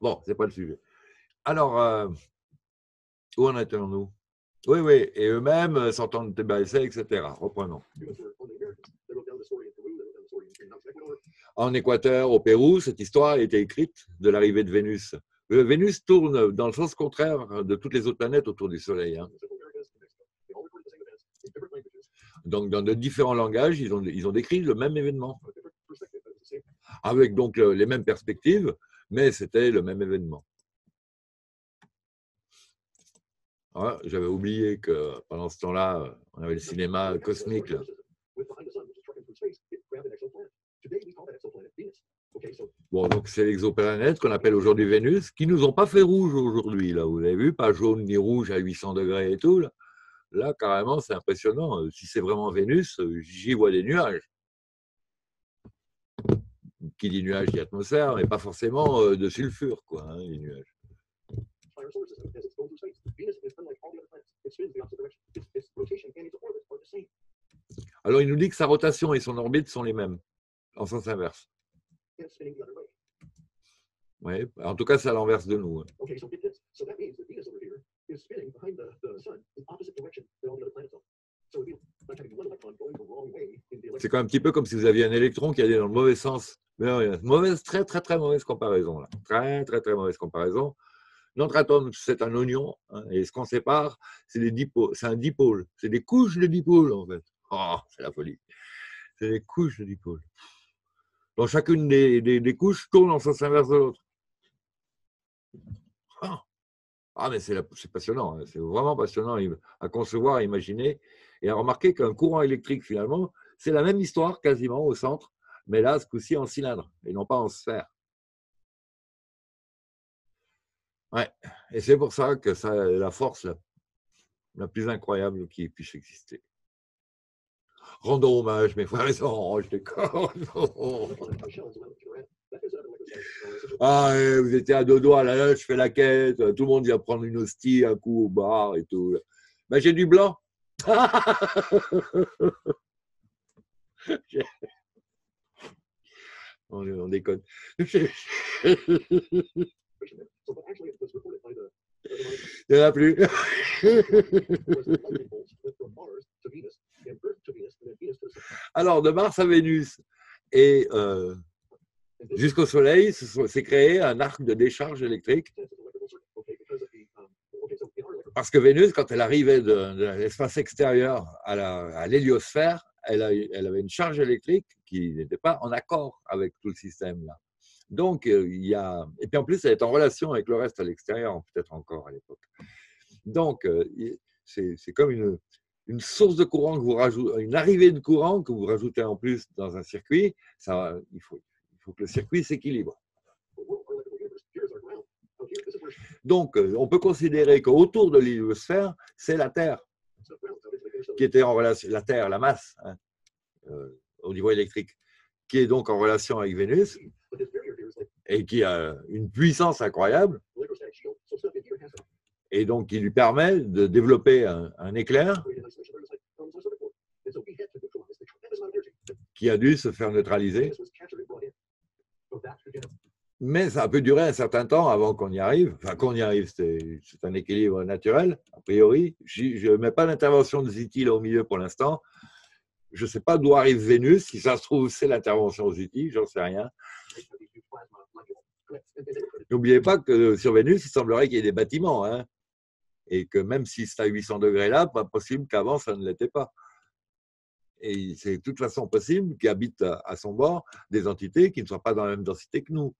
Bon, c'est pas le sujet. Alors, euh, où en étions-nous Oui, oui, et eux-mêmes s'entendent débaisser, etc. Reprenons. En Équateur, au Pérou, cette histoire a été écrite de l'arrivée de Vénus. Euh, Vénus tourne dans le sens contraire de toutes les autres planètes autour du Soleil. Hein. Donc, dans de différents langages, ils ont, ils ont décrit le même événement. Avec donc les mêmes perspectives, mais c'était le même événement. Ah, j'avais oublié que pendant ce temps-là, on avait le cinéma cosmique. Bon, donc c'est l'exoplanète qu'on appelle aujourd'hui Vénus, qui nous ont pas fait rouge aujourd'hui, là, vous avez vu, pas jaune ni rouge à 800 degrés et tout, là. Là, carrément, c'est impressionnant. Si c'est vraiment Vénus, j'y vois des nuages. Qui dit nuages dit atmosphère, mais pas forcément euh, de sulfure, quoi, hein, les nuages. Alors, il nous dit que sa rotation et son orbite sont les mêmes, en sens inverse. Oui, en tout cas, c'est à l'inverse de nous. Hein. C'est quand même un petit peu comme si vous aviez un électron qui allait dans le mauvais sens. Mais mauvaise, très, très, très mauvaise comparaison. Là. Très, très, très mauvaise comparaison. Notre atome, c'est un oignon, hein, et ce qu'on sépare, c'est un dipôle. C'est des couches de dipôles, en fait. Oh, c'est la folie. C'est des couches de dipôles. Donc chacune des, couches tourne en sens inverse de l'autre. Ah. ah, mais c'est passionnant, hein. c'est vraiment passionnant à concevoir, à imaginer et à remarquer qu'un courant électrique, finalement, C'est la même histoire quasiment au centre, mais là, ce coup-ci en cylindre et non pas en sphère. Ouais, et c'est pour ça que ça la force la plus incroyable qui puisse exister. Rendons hommage, mes frères et sœurs, je déconne. Ah, vous étiez à deux doigts, là, je fais la quête, tout le monde vient prendre une hostie, un coup au bar et tout. Ben, j'ai du blanc. on, déconne. Il n'y en a plus. <laughs> Alors, de Mars à Vénus et euh, jusqu'au Soleil, s'est créé un arc de décharge électrique. Parce que Vénus, quand elle arrivait de, l'espace extérieur à l'héliosphère, elle, elle, avait une charge électrique qui n'était pas en accord avec tout le système là. Donc, euh, il y a. Et puis en plus, elle est en relation avec le reste à l'extérieur, peut-être encore à l'époque. Donc, euh, c'est comme une, source de courant que vous rajoutez, une arrivée de courant que vous rajoutez en plus dans un circuit. Ça, il, faut, il faut que le circuit s'équilibre. Donc, euh, on peut considérer qu'autour de l'héliosphère, c'est la Terre qui était en relation, la Terre, la masse, hein, au niveau électrique, qui est donc en relation avec Vénus et qui a une puissance incroyable, et donc qui lui permet de développer un, éclair qui a dû se faire neutraliser. Mais ça a pu durer un certain temps avant qu'on y arrive. Enfin, qu'on y arrive, c'est un équilibre naturel, a priori. Je ne mets pas l'intervention de Ziti là au milieu pour l'instant. Je ne sais pas d'où arrive Vénus. Si ça se trouve, c'est l'intervention de Ziti, j'en sais rien. N'oubliez pas que sur Vénus, il semblerait qu'il y ait des bâtiments. Hein, et que même si c'est à 800 degrés là, pas possible qu'avant, ça ne l'était pas. Et c'est de toute façon possible qu'habitent à son bord des entités qui ne soient pas dans la même densité que nous,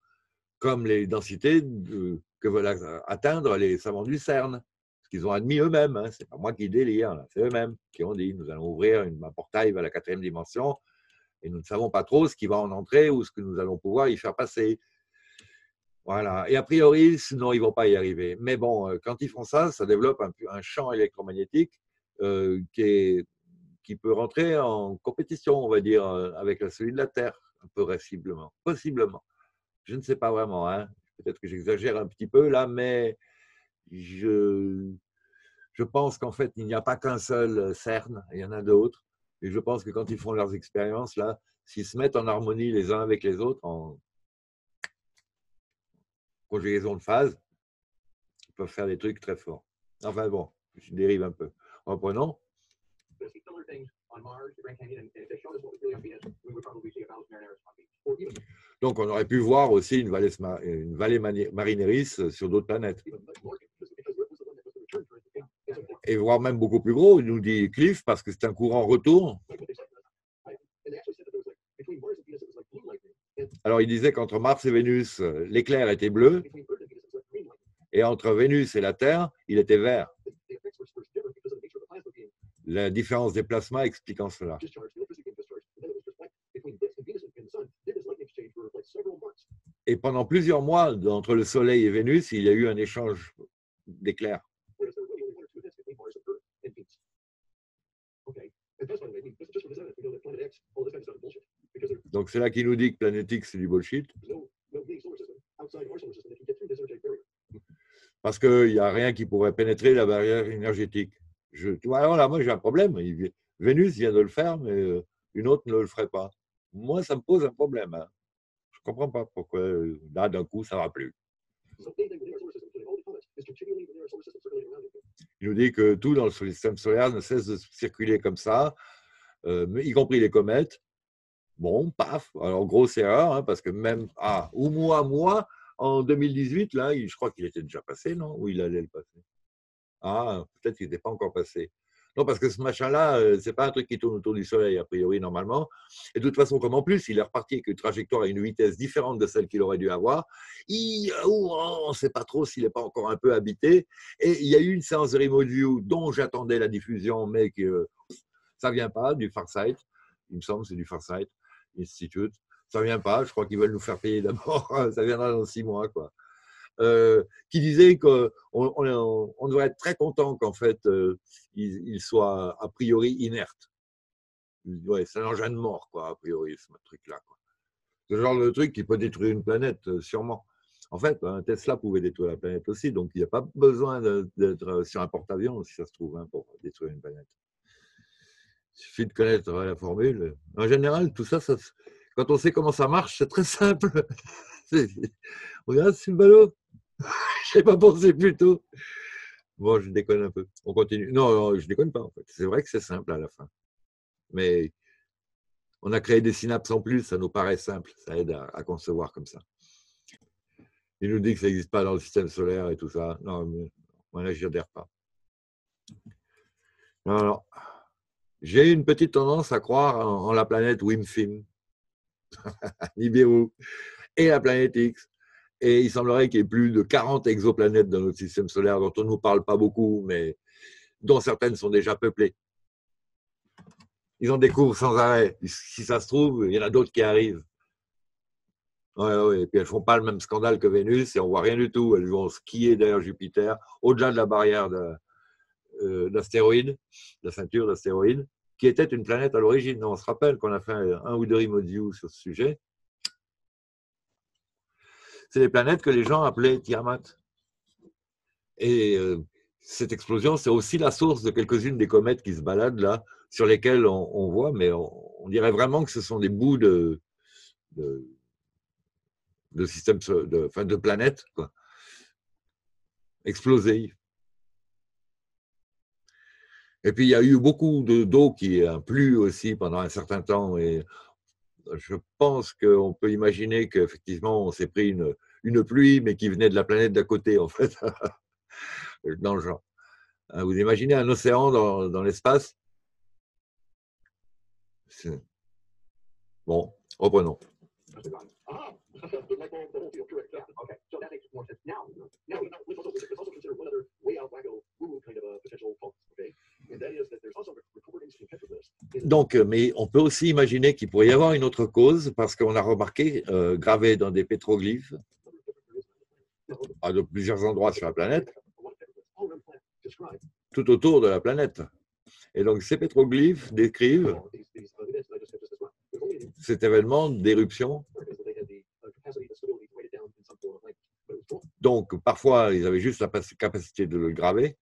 comme les densités que veulent atteindre les savants du CERN, ce qu'ils ont admis eux-mêmes. Hein. Ce n'est pas moi qui délire, c'est eux-mêmes qui ont dit nous allons ouvrir un portail vers la quatrième dimension et nous ne savons pas trop ce qui va en entrer ou ce que nous allons pouvoir y faire passer. Voilà. Et a priori, sinon, ils vont pas y arriver. Mais bon, euh, quand ils font ça, ça développe un, un champ électromagnétique euh, qui, peut rentrer en compétition, on va dire, euh, avec celui de la Terre, un peu possiblement. Possiblement. Je ne sais pas vraiment. Hein. Peut-être que j'exagère un petit peu là, mais je, je pense qu'en fait, il n'y a pas qu'un seul CERN, il y en a d'autres. Et je pense que quand ils font leurs expériences, là, s'ils se mettent en harmonie les uns avec les autres, en conjugaison de phase, ils peuvent faire des trucs très forts. Enfin bon, je dérive un peu. Reprenons. Donc on aurait pu voir aussi une vallée, une vallée marinéris sur d'autres planètes. Et voir même beaucoup plus gros, il nous dit Cliff, parce que c'est un courant retour. Alors, il disait qu'entre Mars et Vénus, l'éclair était bleu, et entre Vénus et la Terre, il était vert. La différence des plasmas expliquant cela. Et pendant plusieurs mois, entre le Soleil et Vénus, il y a eu un échange d'éclairs. Donc c'est là qu'il nous dit que Planète X, c'est du bullshit. Parce qu'il n'y a rien qui pourrait pénétrer la barrière énergétique. Je, alors là, moi j'ai un problème. Vénus vient de le faire, mais euh, une autre ne le ferait pas. Moi, ça me pose un problème. Hein. Je ne comprends pas pourquoi euh, là, d'un coup, ça ne va plus. Il nous dit que tout dans le système solaire ne cesse de circuler comme ça, euh, y compris les comètes. Bon, paf. Alors, grosse erreur, hein, parce que même, ah, ou moi, moi, en 2018, là, je crois qu'il était déjà passé, non? Ou il allait le passer? Ah, peut-être qu'il n'était pas encore passé. Non, parce que ce machin-là, euh, c'est pas un truc qui tourne autour du Soleil, a priori, normalement. Et de toute façon, comme en plus, il est reparti avec une trajectoire à une vitesse différente de celle qu'il aurait dû avoir, il, on ne sait pas trop s'il n'est pas encore un peu habité. Et il y a eu une séance de remote view dont j'attendais la diffusion, mais que ça vient pas, du Farsight. il me semble, c'est du Farsight Institute. Ça vient pas, je crois qu'ils veulent nous faire payer d'abord, <laughs> ça viendra dans six mois, quoi. Euh, qui disait qu'on on, devrait être très content qu'en fait, euh, il, soit a priori inerte. Ouais, c'est un engin de mort, quoi, a priori, ce truc-là. Le genre de truc qui peut détruire une planète, euh, sûrement. En fait, un Tesla pouvait détruire la planète aussi, donc il n'y a pas besoin d'être sur un porte-avions, si ça se trouve, hein, pour détruire une planète. Il suffit de connaître la formule. En général, tout ça, ça quand on sait comment ça marche, c'est très <laughs> simple. Regarde, ballot. <laughs> Je n'ai pas pensé plus tôt. Bon, je déconne un peu. On continue. Non, non je déconne pas en fait. C'est vrai que c'est simple à la fin. Mais on a créé des synapses en plus, ça nous paraît simple. Ça aide à, concevoir comme ça. Il nous dit que ça n'existe pas dans le système solaire et tout ça. Non, mais je n'adhère pas. Alors, j'ai une petite tendance à croire en, la planète Wimfim, <laughs> Nibiru, et la planète X. Et il semblerait qu'il y ait plus de 40 exoplanètes dans notre système solaire dont on ne nous parle pas beaucoup, mais dont certaines sont déjà peuplées. Ils en découvrent sans arrêt. Si ça se trouve, il y en a d'autres qui arrivent. Ouais, ouais. Et puis elles font pas le même scandale que Vénus et on voit rien du tout. Elles vont skier derrière Jupiter, au-delà de la barrière euh, d'astéroïdes, de, la ceinture d'astéroïdes, qui était une planète à l'origine. On se rappelle qu'on a fait un, ou deux remote sur ce sujet c'est les planètes que les gens appelaient Tiamat. Et euh, cette explosion, c'est aussi la source de quelques-unes des comètes qui se baladent là, sur lesquelles on, voit, mais on, dirait vraiment que ce sont des bouts de, de, enfin de planètes, quoi, explosées. Et puis, il y a eu beaucoup d'eau qui a plu aussi pendant un certain temps. Et je pense qu'on peut imaginer qu'effectivement, on s'est pris une, une, pluie, mais qui venait de la planète d'à côté, en fait, <laughs> dans le genre. Hein, vous imaginez un océan dans, dans l'espace? Bon, reprenons. Donc, mais on peut aussi imaginer qu'il pourrait y avoir une autre cause, parce qu'on a remarqué, euh, gravé dans des pétroglyphes, à de plusieurs endroits sur la planète, tout autour de la planète. Et donc, ces pétroglyphes décrivent cet événement d'éruption. Donc, parfois, ils avaient juste la capacité de le graver.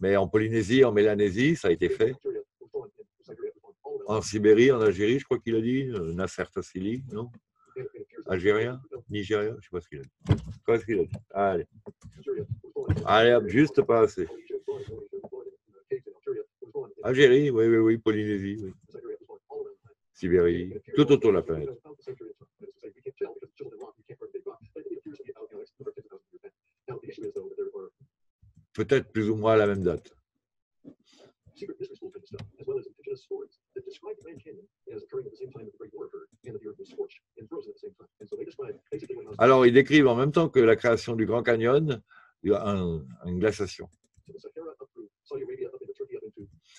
Mais en Polynésie, en Mélanésie, ça a été fait. En Sibérie, en Algérie, je crois qu'il a dit, euh, Nasser Tassili, non? Algérien? Nigérien? Je ne sais pas ce qu'il a dit. Qu'est-ce qu'il a dit? Allez. Allez, juste pas assez. Algérie, oui, oui, oui, Polynésie, oui. Sibérie, tout autour de la planète. Peut-être plus ou moins à la même date. Alors, ils décrivent en même temps que la création du Grand Canyon, une glaciation.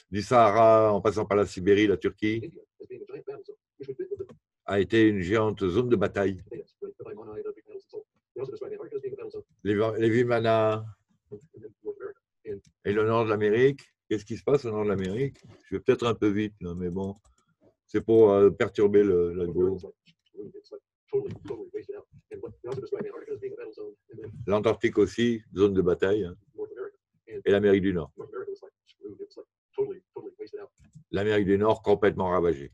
Du Sahara, en passant par la Sibérie, la Turquie, a été une géante zone de bataille. Les, les Vimana et le nord de l'Amérique. Qu'est-ce qui se passe au nord de l'Amérique Je vais peut-être un peu vite, mais bon, c'est pour euh, perturber l'algo. L'Antarctique aussi, zone de bataille. Hein. Et l'Amérique du Nord. L'Amérique du Nord complètement ravagée.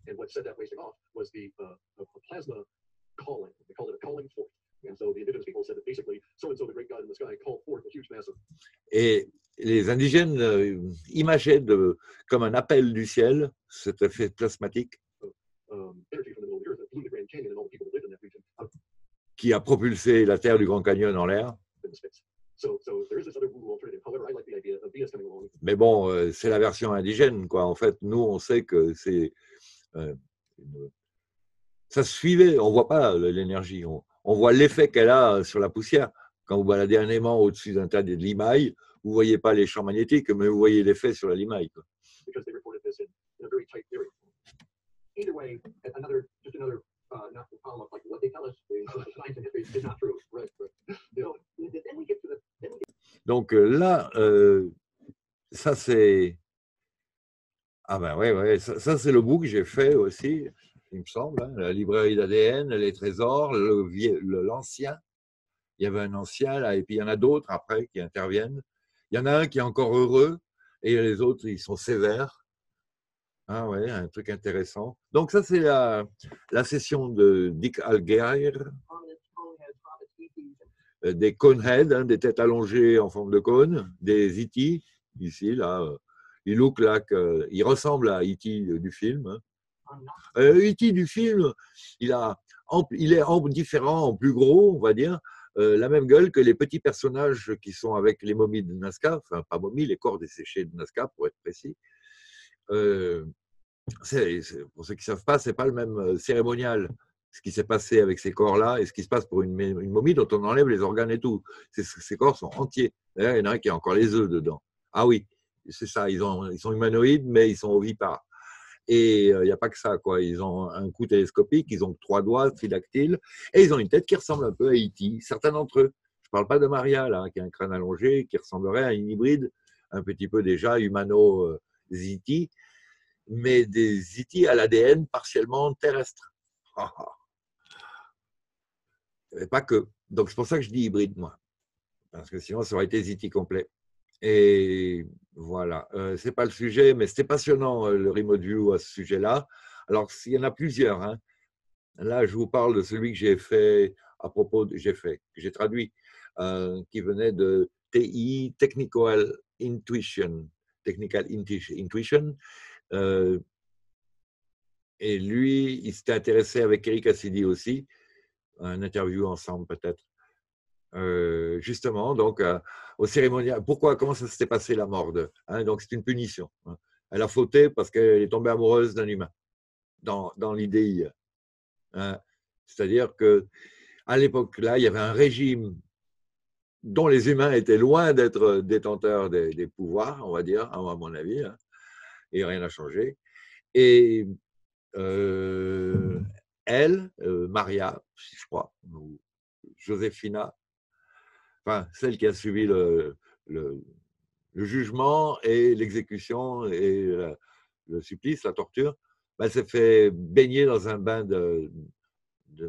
Et les indigènes euh, imageaient de, comme un appel du ciel cet effet plasmatique qui a propulsé la terre du Grand Canyon en l'air. Mais bon, euh, c'est la version indigène. En fait, nous, on sait que c'est. Euh, ça suivait, on ne voit pas l'énergie, on, voit l'effet qu'elle a sur la poussière. Quand vous baladez un aimant au-dessus d'un tas de limailles, vous ne voyez pas les champs magnétiques, mais vous voyez l'effet sur la limaille. Donc euh, là, euh, ça c'est. Ah ben ouais, ouais, ça, ça, c'est le bout que j'ai fait aussi, il me semble, hein, la librairie d'ADN, les trésors, le vie- le- l'ancien. Il y avait un ancien là, et puis il y en a d'autres après qui interviennent. Il y en a un qui est encore heureux, et les autres, ils sont sévères. Ah ouais, un truc intéressant. Donc ça, c'est la, la session de Dick euh, des coneheads, hein, des têtes allongées en forme de cône, des E.T. ici, là. euh, Il look like, euh, il ressemble à E.T. du film. hein. on not Euh, E.T. du film, il, a, il est en différent, en plus gros, on va dire, euh, la même gueule que les petits personnages qui sont avec les momies de Nazca, enfin pas momies, les corps desséchés de Nazca, pour être précis. Euh, pour ceux qui ne savent pas, c'est pas le même euh, cérémonial. Ce qui s'est passé avec ces corps-là et ce qui se passe pour une, momie dont on enlève les organes et tout. Ces, corps sont entiers. Il y en a un qui a encore les œufs dedans. Ah oui, c'est ça. Ils, ils sont humanoïdes, mais ils sont ovipares. Et euh, il n'y a pas que ça, quoi. Ils ont un cou télescopique, ils ont trois doigts tridactyles, et ils ont une tête qui ressemble un peu à E.T., certains d'entre eux. Je ne parle pas de Maria, là, qui a un crâne allongé, qui ressemblerait à une hybride, un petit peu déjà humano-E.T., mais des E.T. à l'ADN partiellement terrestre. Et pas que. Donc c'est pour ça que je dis hybride, moi. Parce que sinon, ça aurait été E.T. complet. Et voilà, euh, c'est pas le sujet, mais c'était passionnant euh, le remote view à ce sujet-là. Alors, il y en a plusieurs. hein. Là, je vous parle de celui que j'ai fait à propos, de- j'ai fait, que j'ai traduit, euh, qui venait de TI, Technical Intuition, Technical Intu- Intuition. Euh, et lui, il s'était intéressé avec Eric Cassidy aussi, un interview ensemble peut-être. Justement, donc au cérémonial. Pourquoi Comment ça s'était passé la mort de hein, Donc c'est une punition. hein. Elle a fauté parce qu'elle est tombée amoureuse d'un humain dans, dans l'idée. hein. C'est-à-dire que à l'époque là, il y avait un régime dont les humains étaient loin d'être détenteurs des, pouvoirs, on va dire, à mon avis, et rien n'a changé. Et euh, elle, euh, Maria, je crois, ou Joséphina, enfin, celle qui a suivi le, jugement et l'exécution et le supplice, la torture, ben, s'est fait baigner dans un bain de,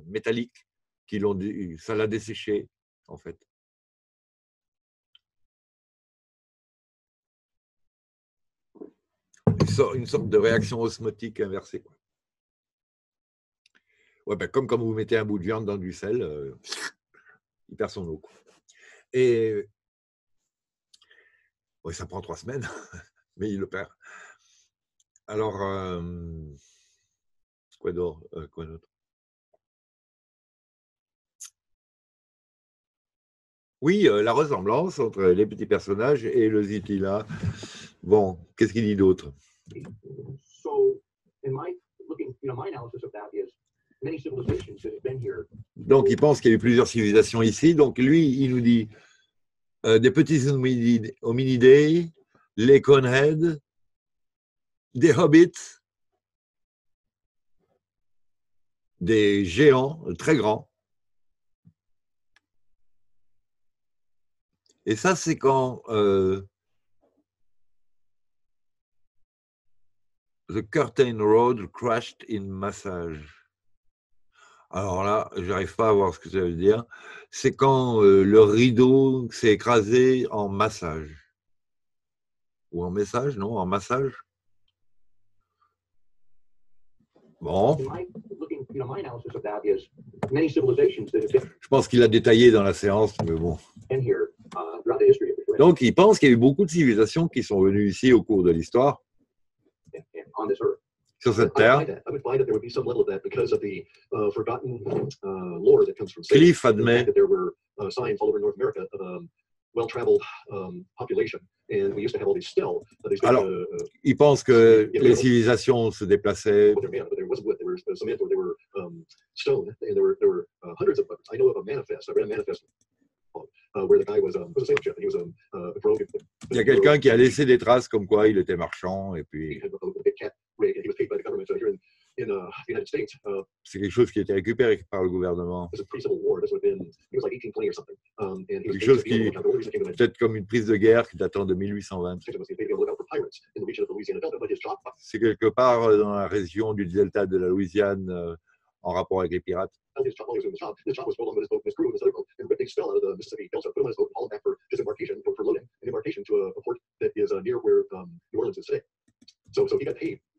métallique qui l'ont, ça l'a desséché, en fait. Une sorte, de réaction osmotique inversée. Ouais, ben, comme quand vous mettez un bout de viande dans du sel, euh, il perd son eau. Et ouais, ça prend trois semaines, <laughs> mais il le perd. Alors, euh, quoi d'autre euh, Oui, euh, la ressemblance entre les petits personnages et le Ziti là. Bon, qu'est-ce qu'il dit d'autre? So, in my looking, you know, my analysis of that is Donc, il pense qu'il y a eu plusieurs civilisations ici. Donc, lui, il nous dit euh, des petits hominidés, les coneheads, des hobbits, des géants très grands. Et ça, c'est quand euh, The Curtain Road crashed in massage. Alors là, j'arrive pas à voir ce que ça veut dire. C'est quand euh, le rideau s'est écrasé en massage. Ou en message, non En massage Bon, je pense qu'il a détaillé dans la séance, mais bon. uh, Donc, il pense qu'il y a eu beaucoup de civilisations qui sont venues ici au cours de l'histoire, I would, that. There would be some level of that because of the uh, forgotten uh, lore that comes from space. Cliff that there were uh, signs all over North America of um, well-traveled um, population, and we used to have all these still. Uh, these big, Alors, uh, uh, il pense que les civilisations se déplaçaient. well, they're, yeah, but there wasn't wood. There was cement, or there were um, stone, and there were there were uh, hundreds of. I know of a manifest. I read a manifest where the guy was was a sailor ship. and He was broke. Il y a quelqu'un qui a laissé des traces comme quoi il était marchand et puis uh, uh, C'est quelque chose qui a été récupéré par le gouvernement. this is pre-Civil War. This would have been, he was like 1820 or something. Um, Quelque chose qui- Peut-être comme une prise de guerre qui datant de 1820. States was he had to be able to look out for pirates in the region of the Louisiana Delta, but his job C'est quelque part euh, dans la région du delta de la Louisiane euh, en rapport avec les pirates.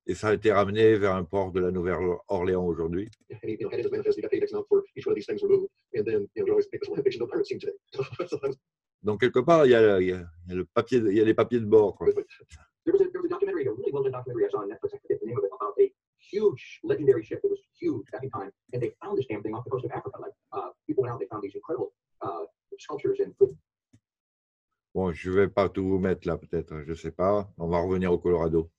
Et ça a été ramené vers un port de la Nouvelle-Orléans aujourd'hui. <laughs> Donc, quelque part, il y a, il y a- il y a le papier, il y a les papiers de bord. quoi. there was a there was a documentary, a really well done documentary I saw on Netflix. I forget the name of it about a huge legendary ship that was huge back in time, and they found this damn thing off the coast of Africa. Like uh, people went out, they found these incredible uh, sculptures and Bon, je vais pas tout vous mettre là, peut-être, je sais pas. On va revenir au Colorado.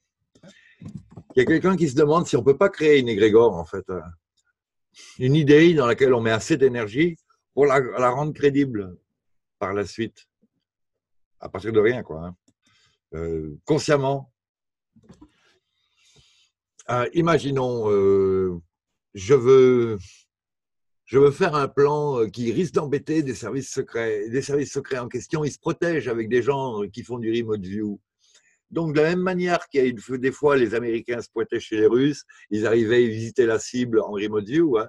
Il y a quelqu'un qui se demande si on peut pas créer une égrégore, en fait. euh, Une idée dans laquelle on met assez d'énergie pour la, rendre crédible par la suite. À partir de rien, quoi. hein. Euh, consciemment. Euh, imaginons, euh, je veux je veux faire un plan euh, qui risque d'embêter des services secrets. Des services secrets en question, ils se protègent avec des gens qui font du remote view. Donc, de la même manière qu'il y a des fois, les Américains se pointaient chez les Russes, ils arrivaient à visiter la cible en view. hein.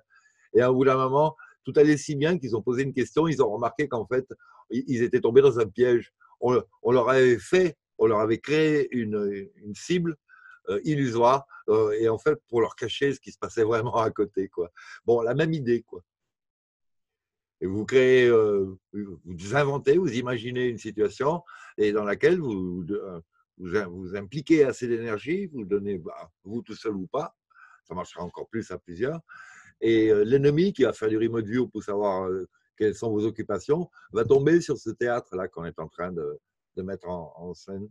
et à bout d'un moment, tout allait si bien qu'ils ont posé une question, ils ont remarqué qu'en fait, ils ils étaient tombés dans un piège. On, leur avait fait, on leur avait créé une, une cible euh, illusoire, euh, et en fait, pour leur cacher ce qui se passait vraiment à côté. Quoi. Bon, la même idée, quoi. Et vous créez, euh, vous inventez, vous imaginez une situation et dans laquelle vous vous, impliquez assez d'énergie, vous donnez, bah, vous tout seul ou pas, ça marchera encore plus à plusieurs. Et euh, l'ennemi qui va faire du remote view pour savoir euh, quelles sont vos occupations va tomber sur ce théâtre-là qu'on est en train de, mettre en scène.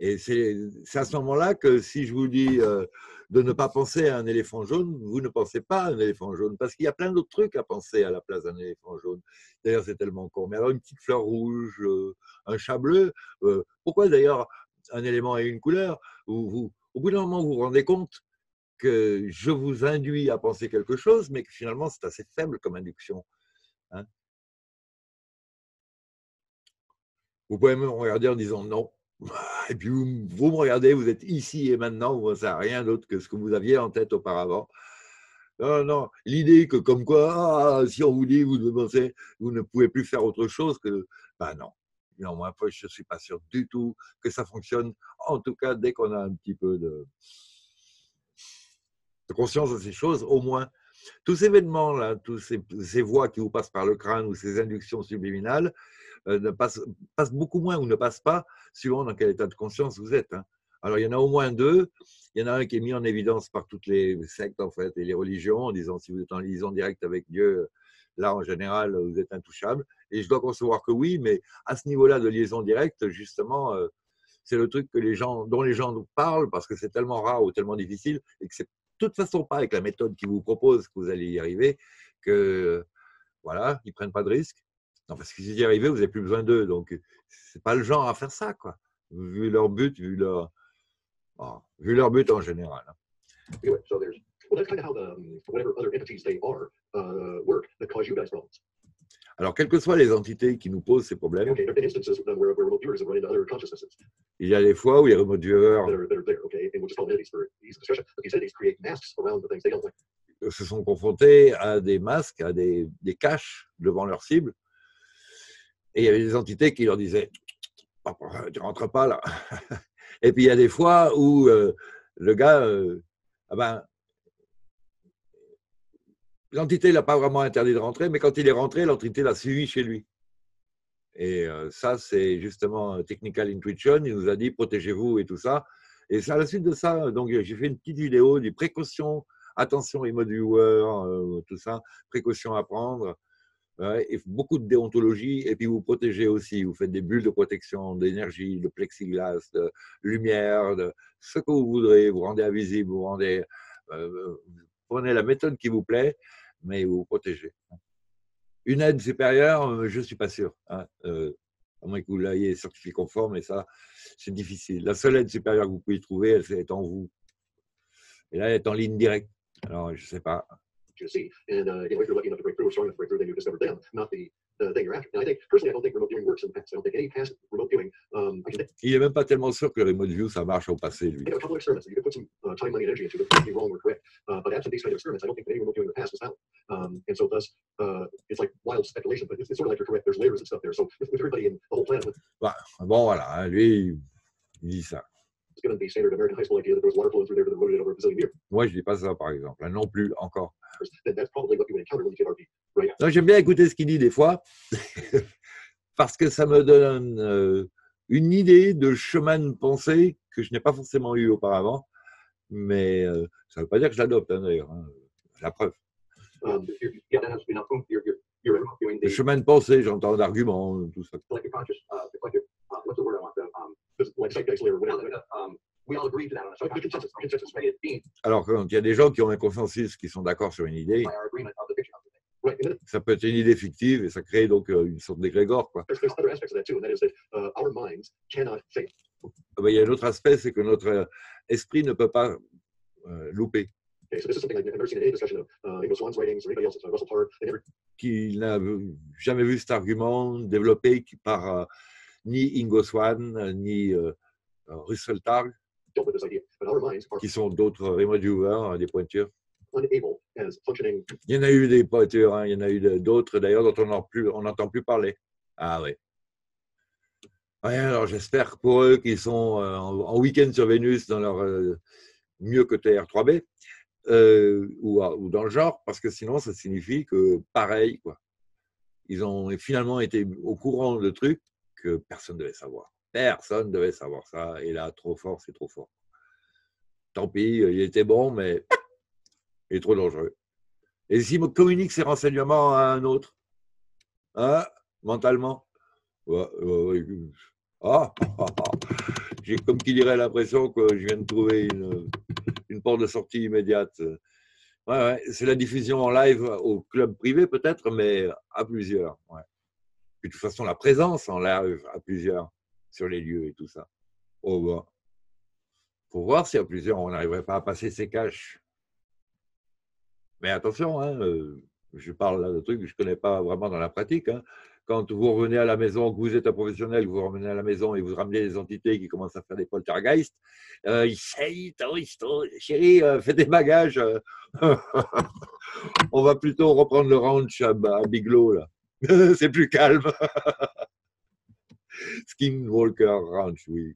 Et c'est à ce moment-là que si je vous dis euh, de ne pas penser à un éléphant jaune, vous ne pensez pas à un éléphant jaune, parce qu'il y a plein d'autres trucs à penser à la place d'un éléphant jaune. D'ailleurs, c'est tellement con. Mais alors, une petite fleur rouge, euh, un chat bleu, euh, pourquoi d'ailleurs un élément a une couleur vous, Au bout d'un moment, vous vous rendez compte que je vous induis à penser quelque chose, mais que finalement, c'est assez faible comme induction. hein. Vous pouvez même me regarder en disant non. <laughs> Et puis vous, me regardez, vous êtes ici et maintenant, vous ne savez rien d'autre que ce que vous aviez en tête auparavant. Non, non, l'idée que comme quoi, ah, si on vous dit, vous pensez, vous ne pouvez plus faire autre chose que, ben non. Moi, je ne suis pas sûr du tout que ça fonctionne. En tout cas, dès qu'on a un petit peu de, de conscience de ces choses, au moins, tous ces événements-là, tous ces, voix qui vous passent par le crâne ou ces inductions subliminales, ne passent, passent beaucoup moins ou ne passent pas suivant dans quel état de conscience vous êtes. hein. Alors, il y en a au moins deux. Il y en a un qui est mis en évidence par toutes les sectes, en fait, et les religions, en disant si vous êtes en liaison directe avec Dieu, là, en général, vous êtes intouchable. Et je dois concevoir que oui, mais à ce niveau-là de liaison directe, justement, euh, c'est le truc que les gens, dont les gens nous parlent parce que c'est tellement rare ou tellement difficile et que c'est de toute façon pas avec la méthode qu'ils vous proposent que vous allez y arriver, que voilà, ils prennent pas de risques. Non, parce que si vous y arrivez, vous n'avez plus besoin d'eux. Donc, c'est pas le genre à faire ça, quoi. Vu leur but, vu leur, vu leur but en général. hein. Um, uh. Alors, quelles que soient les entités qui nous posent ces problèmes, il y a des fois où les remote viewers se sont confrontés à des masques, à des, des caches devant leur cible. Et il y avait des entités qui leur disaient Papa, Tu rentres pas là. <laughs> Et puis il y a des fois où euh, le gars, euh, ah ben, l'entité l'a pas vraiment interdit de rentrer, mais quand il est rentré, l'entité l'a suivi chez lui. Et euh, ça, c'est justement euh, Technical Intuition. Il nous a dit protégez-vous et tout ça. Et c'est à la suite de ça, donc j'ai fait une petite vidéo des précautions attention viewer, euh, tout ça, précautions à prendre, et beaucoup de déontologie, et puis vous protégez aussi, vous faites des bulles de protection, d'énergie, de plexiglas, de lumière, de ce que vous voudrez, vous rendez invisible, vous rendez, euh, prenez la méthode qui vous plaît, mais vous vous protégez. Une aide supérieure, euh, je ne suis pas sûr. Hein, euh, à moins que vous l'ayez certifié conforme, et ça, c'est difficile. La seule aide supérieure que vous pouvez trouver, elle est en vous. Et là, elle est en ligne directe. Alors, je ne sais pas. To see. And uh, you know, if you're lucky enough to break through or strong enough to break through, then you discovered them, not the, the thing you're after. And I think personally, I don't think remote viewing works in the past. I don't think any past remote viewing. Um, I can think Il n'est même pas tellement sûr que remote view, ça marche au passé, lui. of a couple of experiments that you could put some uh, time, money, and energy into that could be wrong or correct. Uh, but absent these kind of experiments, I don't think any remote viewing in the past was valid. Um, and so thus, uh, it's like wild speculation, but it's, it's sort of like you're correct. There's layers of stuff there. So with, with everybody in the whole planet, with Bon, voilà, hein, lui, il dit ça. Moi, je dis pas ça, par exemple. Non plus, encore. then that's probably what you would encounter when you take RP. Right? Non, J'aime bien écouter ce qu'il dit des fois, <laughs> parce que ça me donne euh, une idée de chemin de pensée que je n'ai pas forcément eu auparavant. Mais euh, ça ne veut pas dire que je l'adopte, hein, d'ailleurs. hein. La preuve. Um, Le chemin de pensée, j'entends d'arguments, tout ça. Alors, quand il y a des gens qui ont un consensus, qui sont d'accord sur une idée, ça peut être une idée fictive et ça crée donc euh, une sorte d'égrégore. quoi. there's, there's other aspects of that too, and that is that uh, our minds cannot fail. Ah ben, Il y a un autre aspect, c'est que notre euh, esprit ne peut pas euh, louper. Okay, so this is something I've never seen in any discussion of uh, Ingo Swan's writings or anybody else's, uh, qu'il n'a jamais vu cet argument développé qui- par euh, ni Ingo Swann, ni euh, euh, Russell Targ, qui sont d'autres remote viewers, hein, des pointures. Il y en a eu des pointures, hein, il y en a eu d'autres d'ailleurs dont on n'entend plus, parler. Ah oui. Ouais, alors j'espère pour eux qui sont euh, en, en week-end sur Vénus dans leur euh, mieux que TR3B euh, ou, à- ou dans le genre, parce que sinon ça signifie que pareil, quoi. Ils ont finalement été au courant de trucs que personne ne devait savoir. Personne ne devait savoir ça. Et là, trop fort, c'est trop fort. Tant pis, il était bon, mais il est trop dangereux. Et s'il me communique ses renseignements à un autre, hein, mentalement, ah, ah, <laughs> ah, j'ai comme qui dirait l'impression que je viens de trouver une, porte de sortie immédiate. Ouais, c'est la diffusion en live au club privé peut-être, mais à plusieurs. De toute façon, la présence en live à plusieurs sur les lieux et tout ça. Oh, bah. Faut voir si à plusieurs on n'arriverait pas à passer ses caches. Mais attention, hein, euh, je parle là de trucs que je ne connais pas vraiment dans la pratique. hein. Quand vous revenez à la maison, que vous êtes un professionnel, que vous revenez à la maison et vous ramenez des entités qui commencent à faire des poltergeists, euh, il sait, chérie, euh, fais des bagages. euh. <laughs> On va plutôt reprendre le ranch à, à Biglow, là. <laughs> C'est plus calme. Skinwalker Ranch, oui.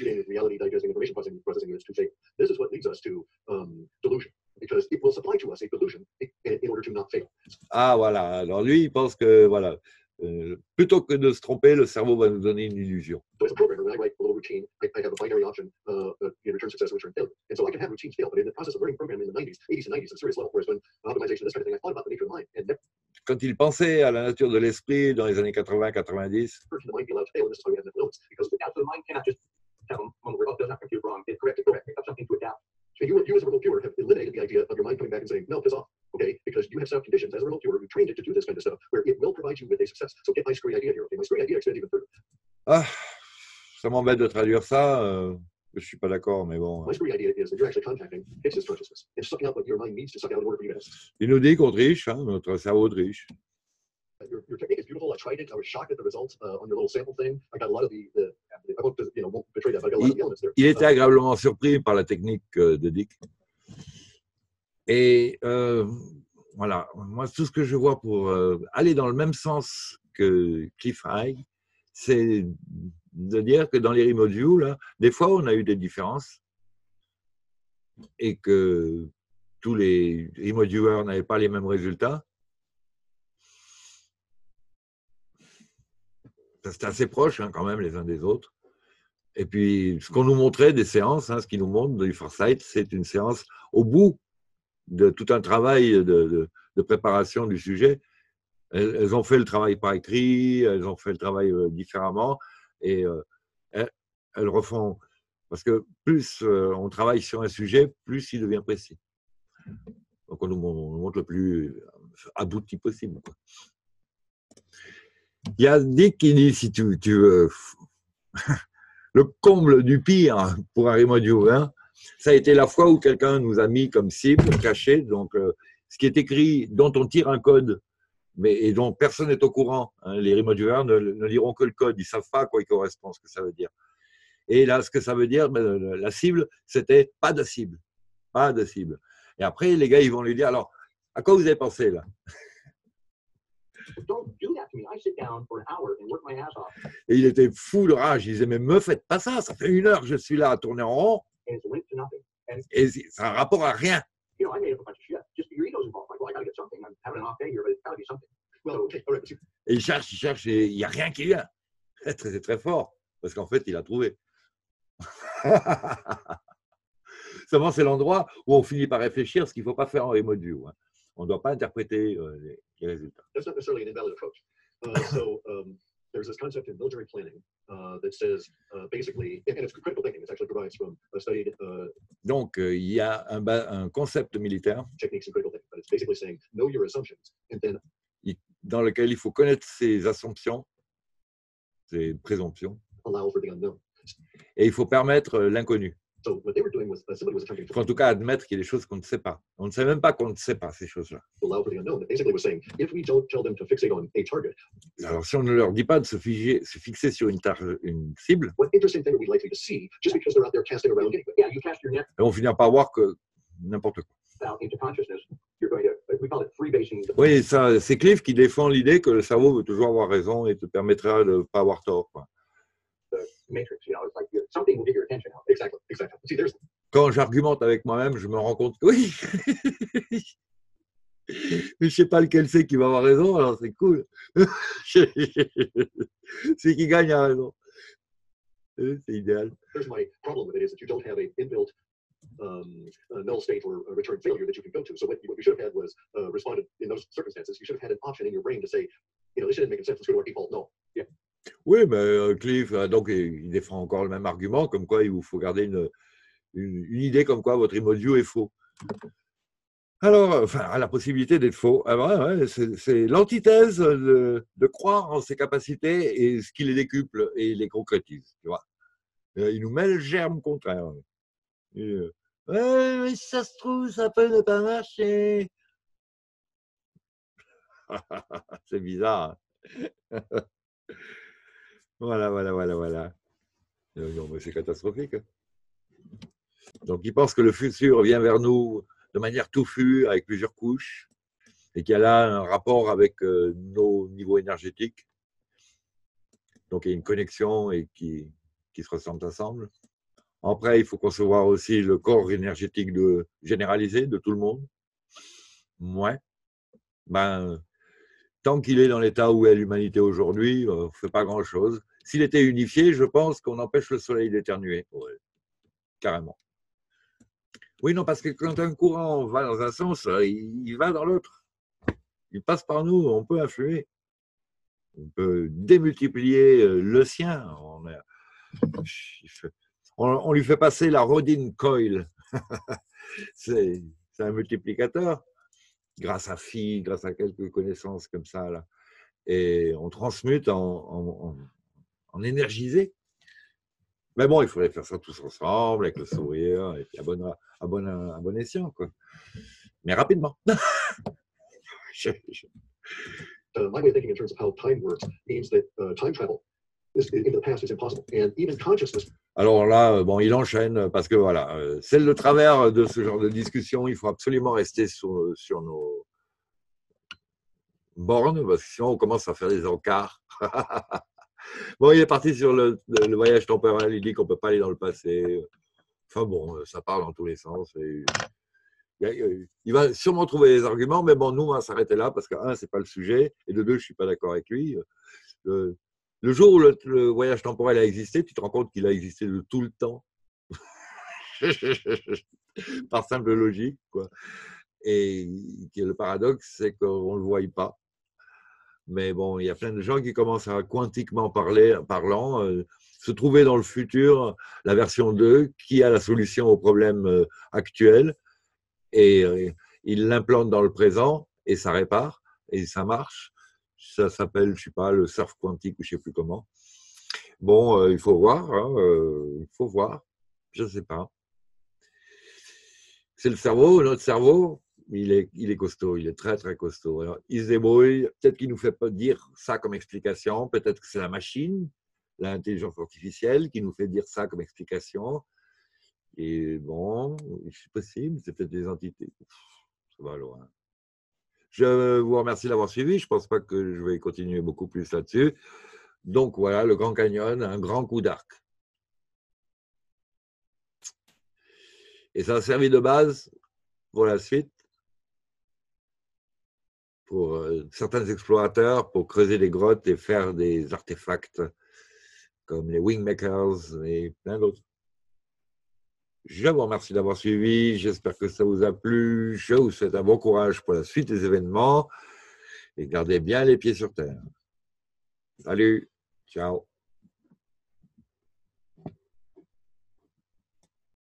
computing reality, digesting information, processing, processing units to say this is what leads us to um, delusion, because it will supply to us a delusion in, in order to not fail. Ah, voilà. Alors lui, il pense que, voilà, euh, plutôt que de se tromper, le cerveau va nous donner une illusion. So as a programmer, when I write a little routine, I, I have a binary option, you know, return success or return failure. And so I can have routines fail, but in the process of learning programming in the 90s, 80s and 90s, at a serious level, whereas when optimization, this kind of thing, I thought about the nature of the mind, and never Quand il pensait à la nature de l'esprit dans les années 80-90, okay? Because you have conditions as a remote viewer who trained it to do this kind of stuff, where it will provide you with a success. So get my screwy idea here, okay? My screwy idea extends even further. ah, ça m'embête de traduire ça. euh, je suis pas d'accord, mais bon. My screwy idea is that you're actually contacting Higgs' consciousness and sucking out what your mind needs to suck out in order for you to have Il nous dit qu'on triche, hein, notre cerveau triche. Your, your technique is beautiful. I tried it. I was shocked at the results uh, on your little sample thing. I got a lot of the, the I won't, you know, won't betray that, but I got a lot of the elements there. Il était Uh, agréablement surpris par la technique euh, de Dick. Et euh, voilà, moi, tout ce que je vois pour euh, aller dans le même sens que Cliff High, c'est de dire que dans les remote view, là, des fois, on a eu des différences et que tous les remote viewers n'avaient pas les mêmes résultats. C'était assez proche hein, quand même les uns des autres. Et puis, ce qu'on nous montrait des séances, hein, ce qui nous montre du Foresight, c'est une séance au bout de tout un travail de, de- préparation du sujet. Elles, ont fait le travail par écrit, elles ont fait le travail euh, différemment, et euh, elles, refont. Parce que plus euh, on travaille sur un sujet, plus il devient précis. Donc, on nous, mon- on nous montre le plus abouti possible. quoi. Il y a Dick qui dit si tu, veux <laughs> le comble du pire pour viewer, Ça a été la fois où quelqu'un nous a mis comme cible cachée, donc euh, ce qui est écrit, dont on tire un code, mais et dont personne n'est au courant. hein. Les remote viewers ne, ne liront que le code, ils savent pas à quoi il correspond, ce que ça veut dire. Et là, ce que ça veut dire, ben, la cible, c'était pas de cible, pas de cible. Et après, les gars, ils vont lui dire, alors, à quoi vous avez pensé là? Don't do that to me. I sit down for an hour and work my ass off, Et il était fou de rage. Il disait, mais me faites pas ça, ça fait une heure que je suis là à tourner en rond, and it's linked to nothing. et c'est- ça a un rapport à rien. You know, I made up a bunch of shit. Just your ego's involved. Like, well, I gotta get something. I'm having an off day here, but it's gotta be something. Well, okay, all right. So Et il cherche, il cherche, et il n'y a rien qui vient. C'est très, fort, parce qu'en fait, il a trouvé. <laughs> Seulement, c'est l'endroit où on finit par réfléchir ce qu'il ne faut pas faire en remote view. hein. On ne doit pas interpréter euh, les résultats. There's this concept in military planning uh, that says uh, basically, and it's critical thinking. It actually provides from a studied uh, Donc, euh, il y a un, un concept militaire techniques in critical thinking, but it's basically saying know your assumptions and then dans lequel il faut connaître ses assumptions, ses présomptions, allow for the unknown. et il faut permettre euh, l'inconnu. So what they were doing was uh, faut en tout cas admettre qu'il y a des choses qu'on ne sait pas. On ne sait même pas qu'on ne sait pas ces choses-là. allow for the unknown. That basically was saying if we don't tell them to fixate on a target, Alors, si on ne leur dit pas de se, figer- se fixer sur une, tar- une cible, what interesting thing are we likely to see just because they're out there casting around But yeah, you cast your net on finira par voir que n'importe quoi. the- Oui, ça, c'est Cliff qui défend l'idée que le cerveau veut toujours avoir raison et te permettra de ne pas avoir tort. quoi. Exactly, exactly. See, there's Quand j'argumente avec moi-même, je me rends compte que oui, mais <laughs> je sais pas lequel c'est qui va avoir raison, alors c'est cool. <laughs> c'est qui gagne a raison. Euh, C'est idéal. there's my problem with it is that you don't have a inbuilt um, a null state or a return failure that you can go to. So what you, what you should have had was uh, responded in those circumstances. You should have had an option in your brain to say, you know, this isn't making sense. Let's go to our default null. Oui, mais euh, Cliff, euh, donc, il défend encore le même argument, comme quoi il vous faut garder une, idée comme quoi votre view est faux. Alors, euh, enfin, à la possibilité d'être faux. Ah ouais, c'est l'antithèse de, croire en ses capacités et ce qui les décuple et les concrétise. Tu vois. Il nous met le germe contraire. Et, mais ça se trouve, ça peut ne pas marcher. <laughs> c'est bizarre. hein. <laughs> Voilà, voilà, voilà, voilà. Euh, non, mais c'est catastrophique. hein. Donc, ils pensent que le futur vient vers nous de manière touffue, avec plusieurs couches, et qu'il y a là un rapport avec euh, nos niveaux énergétiques. Donc, il y a une connexion et qui, se ressemblent ensemble. Après, il faut concevoir aussi le corps énergétique généralisé de tout le monde. Ouais. Ben, tant qu'il est dans l'état où est l'humanité aujourd'hui, on ne fait pas grand-chose. S'il était unifié, je pense qu'on empêche le soleil d'éternuer. Carrément. Oui, non, parce que quand un courant va dans un sens, euh, il, va dans l'autre. Il passe par nous, on peut influer. On peut démultiplier euh, le sien. On, lui fait passer la Rodin Coil. <laughs> c'est un multiplicateur grâce à Phi, grâce à quelques connaissances comme ça. Et on transmute en- en énergisé. Mais bon, il faudrait faire ça tous ensemble, avec le sourire, et puis à bon, à bon, à bon escient. Quoi. Mais rapidement. <laughs> Je- je- Uh, my way of thinking in terms of how time works means that uh, time travel is, into the past is impossible. And even consciousness Alors là, euh, bon, il enchaîne parce que voilà, euh, c'est le travers de ce genre de discussion. Il faut absolument rester sur, sur nos bornes parce que sinon on commence à faire des encarts. <laughs> bon, il est parti sur le, voyage temporel. Il dit qu'on peut pas aller dans le passé. Enfin bon, euh, ça parle dans tous les sens. il va sûrement trouver des arguments, mais bon, nous, on va s'arrêter là parce que, un, c'est pas le sujet, et de deux, je suis pas d'accord avec lui. Le, jour où le, le voyage temporel a existé, tu te rends compte qu'il a existé de tout le temps. <laughs> Par simple logique, quoi. Et le paradoxe, c'est qu'on ne le voit pas. Mais bon, il y a plein de gens qui commencent à quantiquement parler, parlant, euh, se trouver dans le futur, la version 2, qui a la solution au problème euh, actuel, et euh, ils l'implantent dans le présent, et ça répare, et ça marche. Ça s'appelle, je sais pas, le surf quantique ou je sais plus comment. Bon, euh, il faut voir, hein, euh, il faut voir, je sais pas. C'est le cerveau, notre cerveau, il est, il est costaud, il est très très costaud. Alors, il se débrouille, peut-être qu'il nous fait pas dire ça comme explication, peut-être que c'est la machine, l'intelligence artificielle qui nous fait dire ça comme explication. Et bon, c'est possible, c'est peut-être des entités. Ça va loin. Je vous remercie d'avoir suivi. Je ne pense pas que je vais continuer beaucoup plus là-dessus. Donc voilà, le Grand Canyon, un grand coup d'arc. Et ça a servi de base pour la suite, pour euh, certains explorateurs, pour creuser des grottes et faire des artefacts comme les Wingmakers et plein d'autres. Je vous remercie d'avoir suivi. J'espère que ça vous a plu. Je vous souhaite un bon courage pour la suite des événements et gardez bien les pieds sur terre. Salut. Ciao.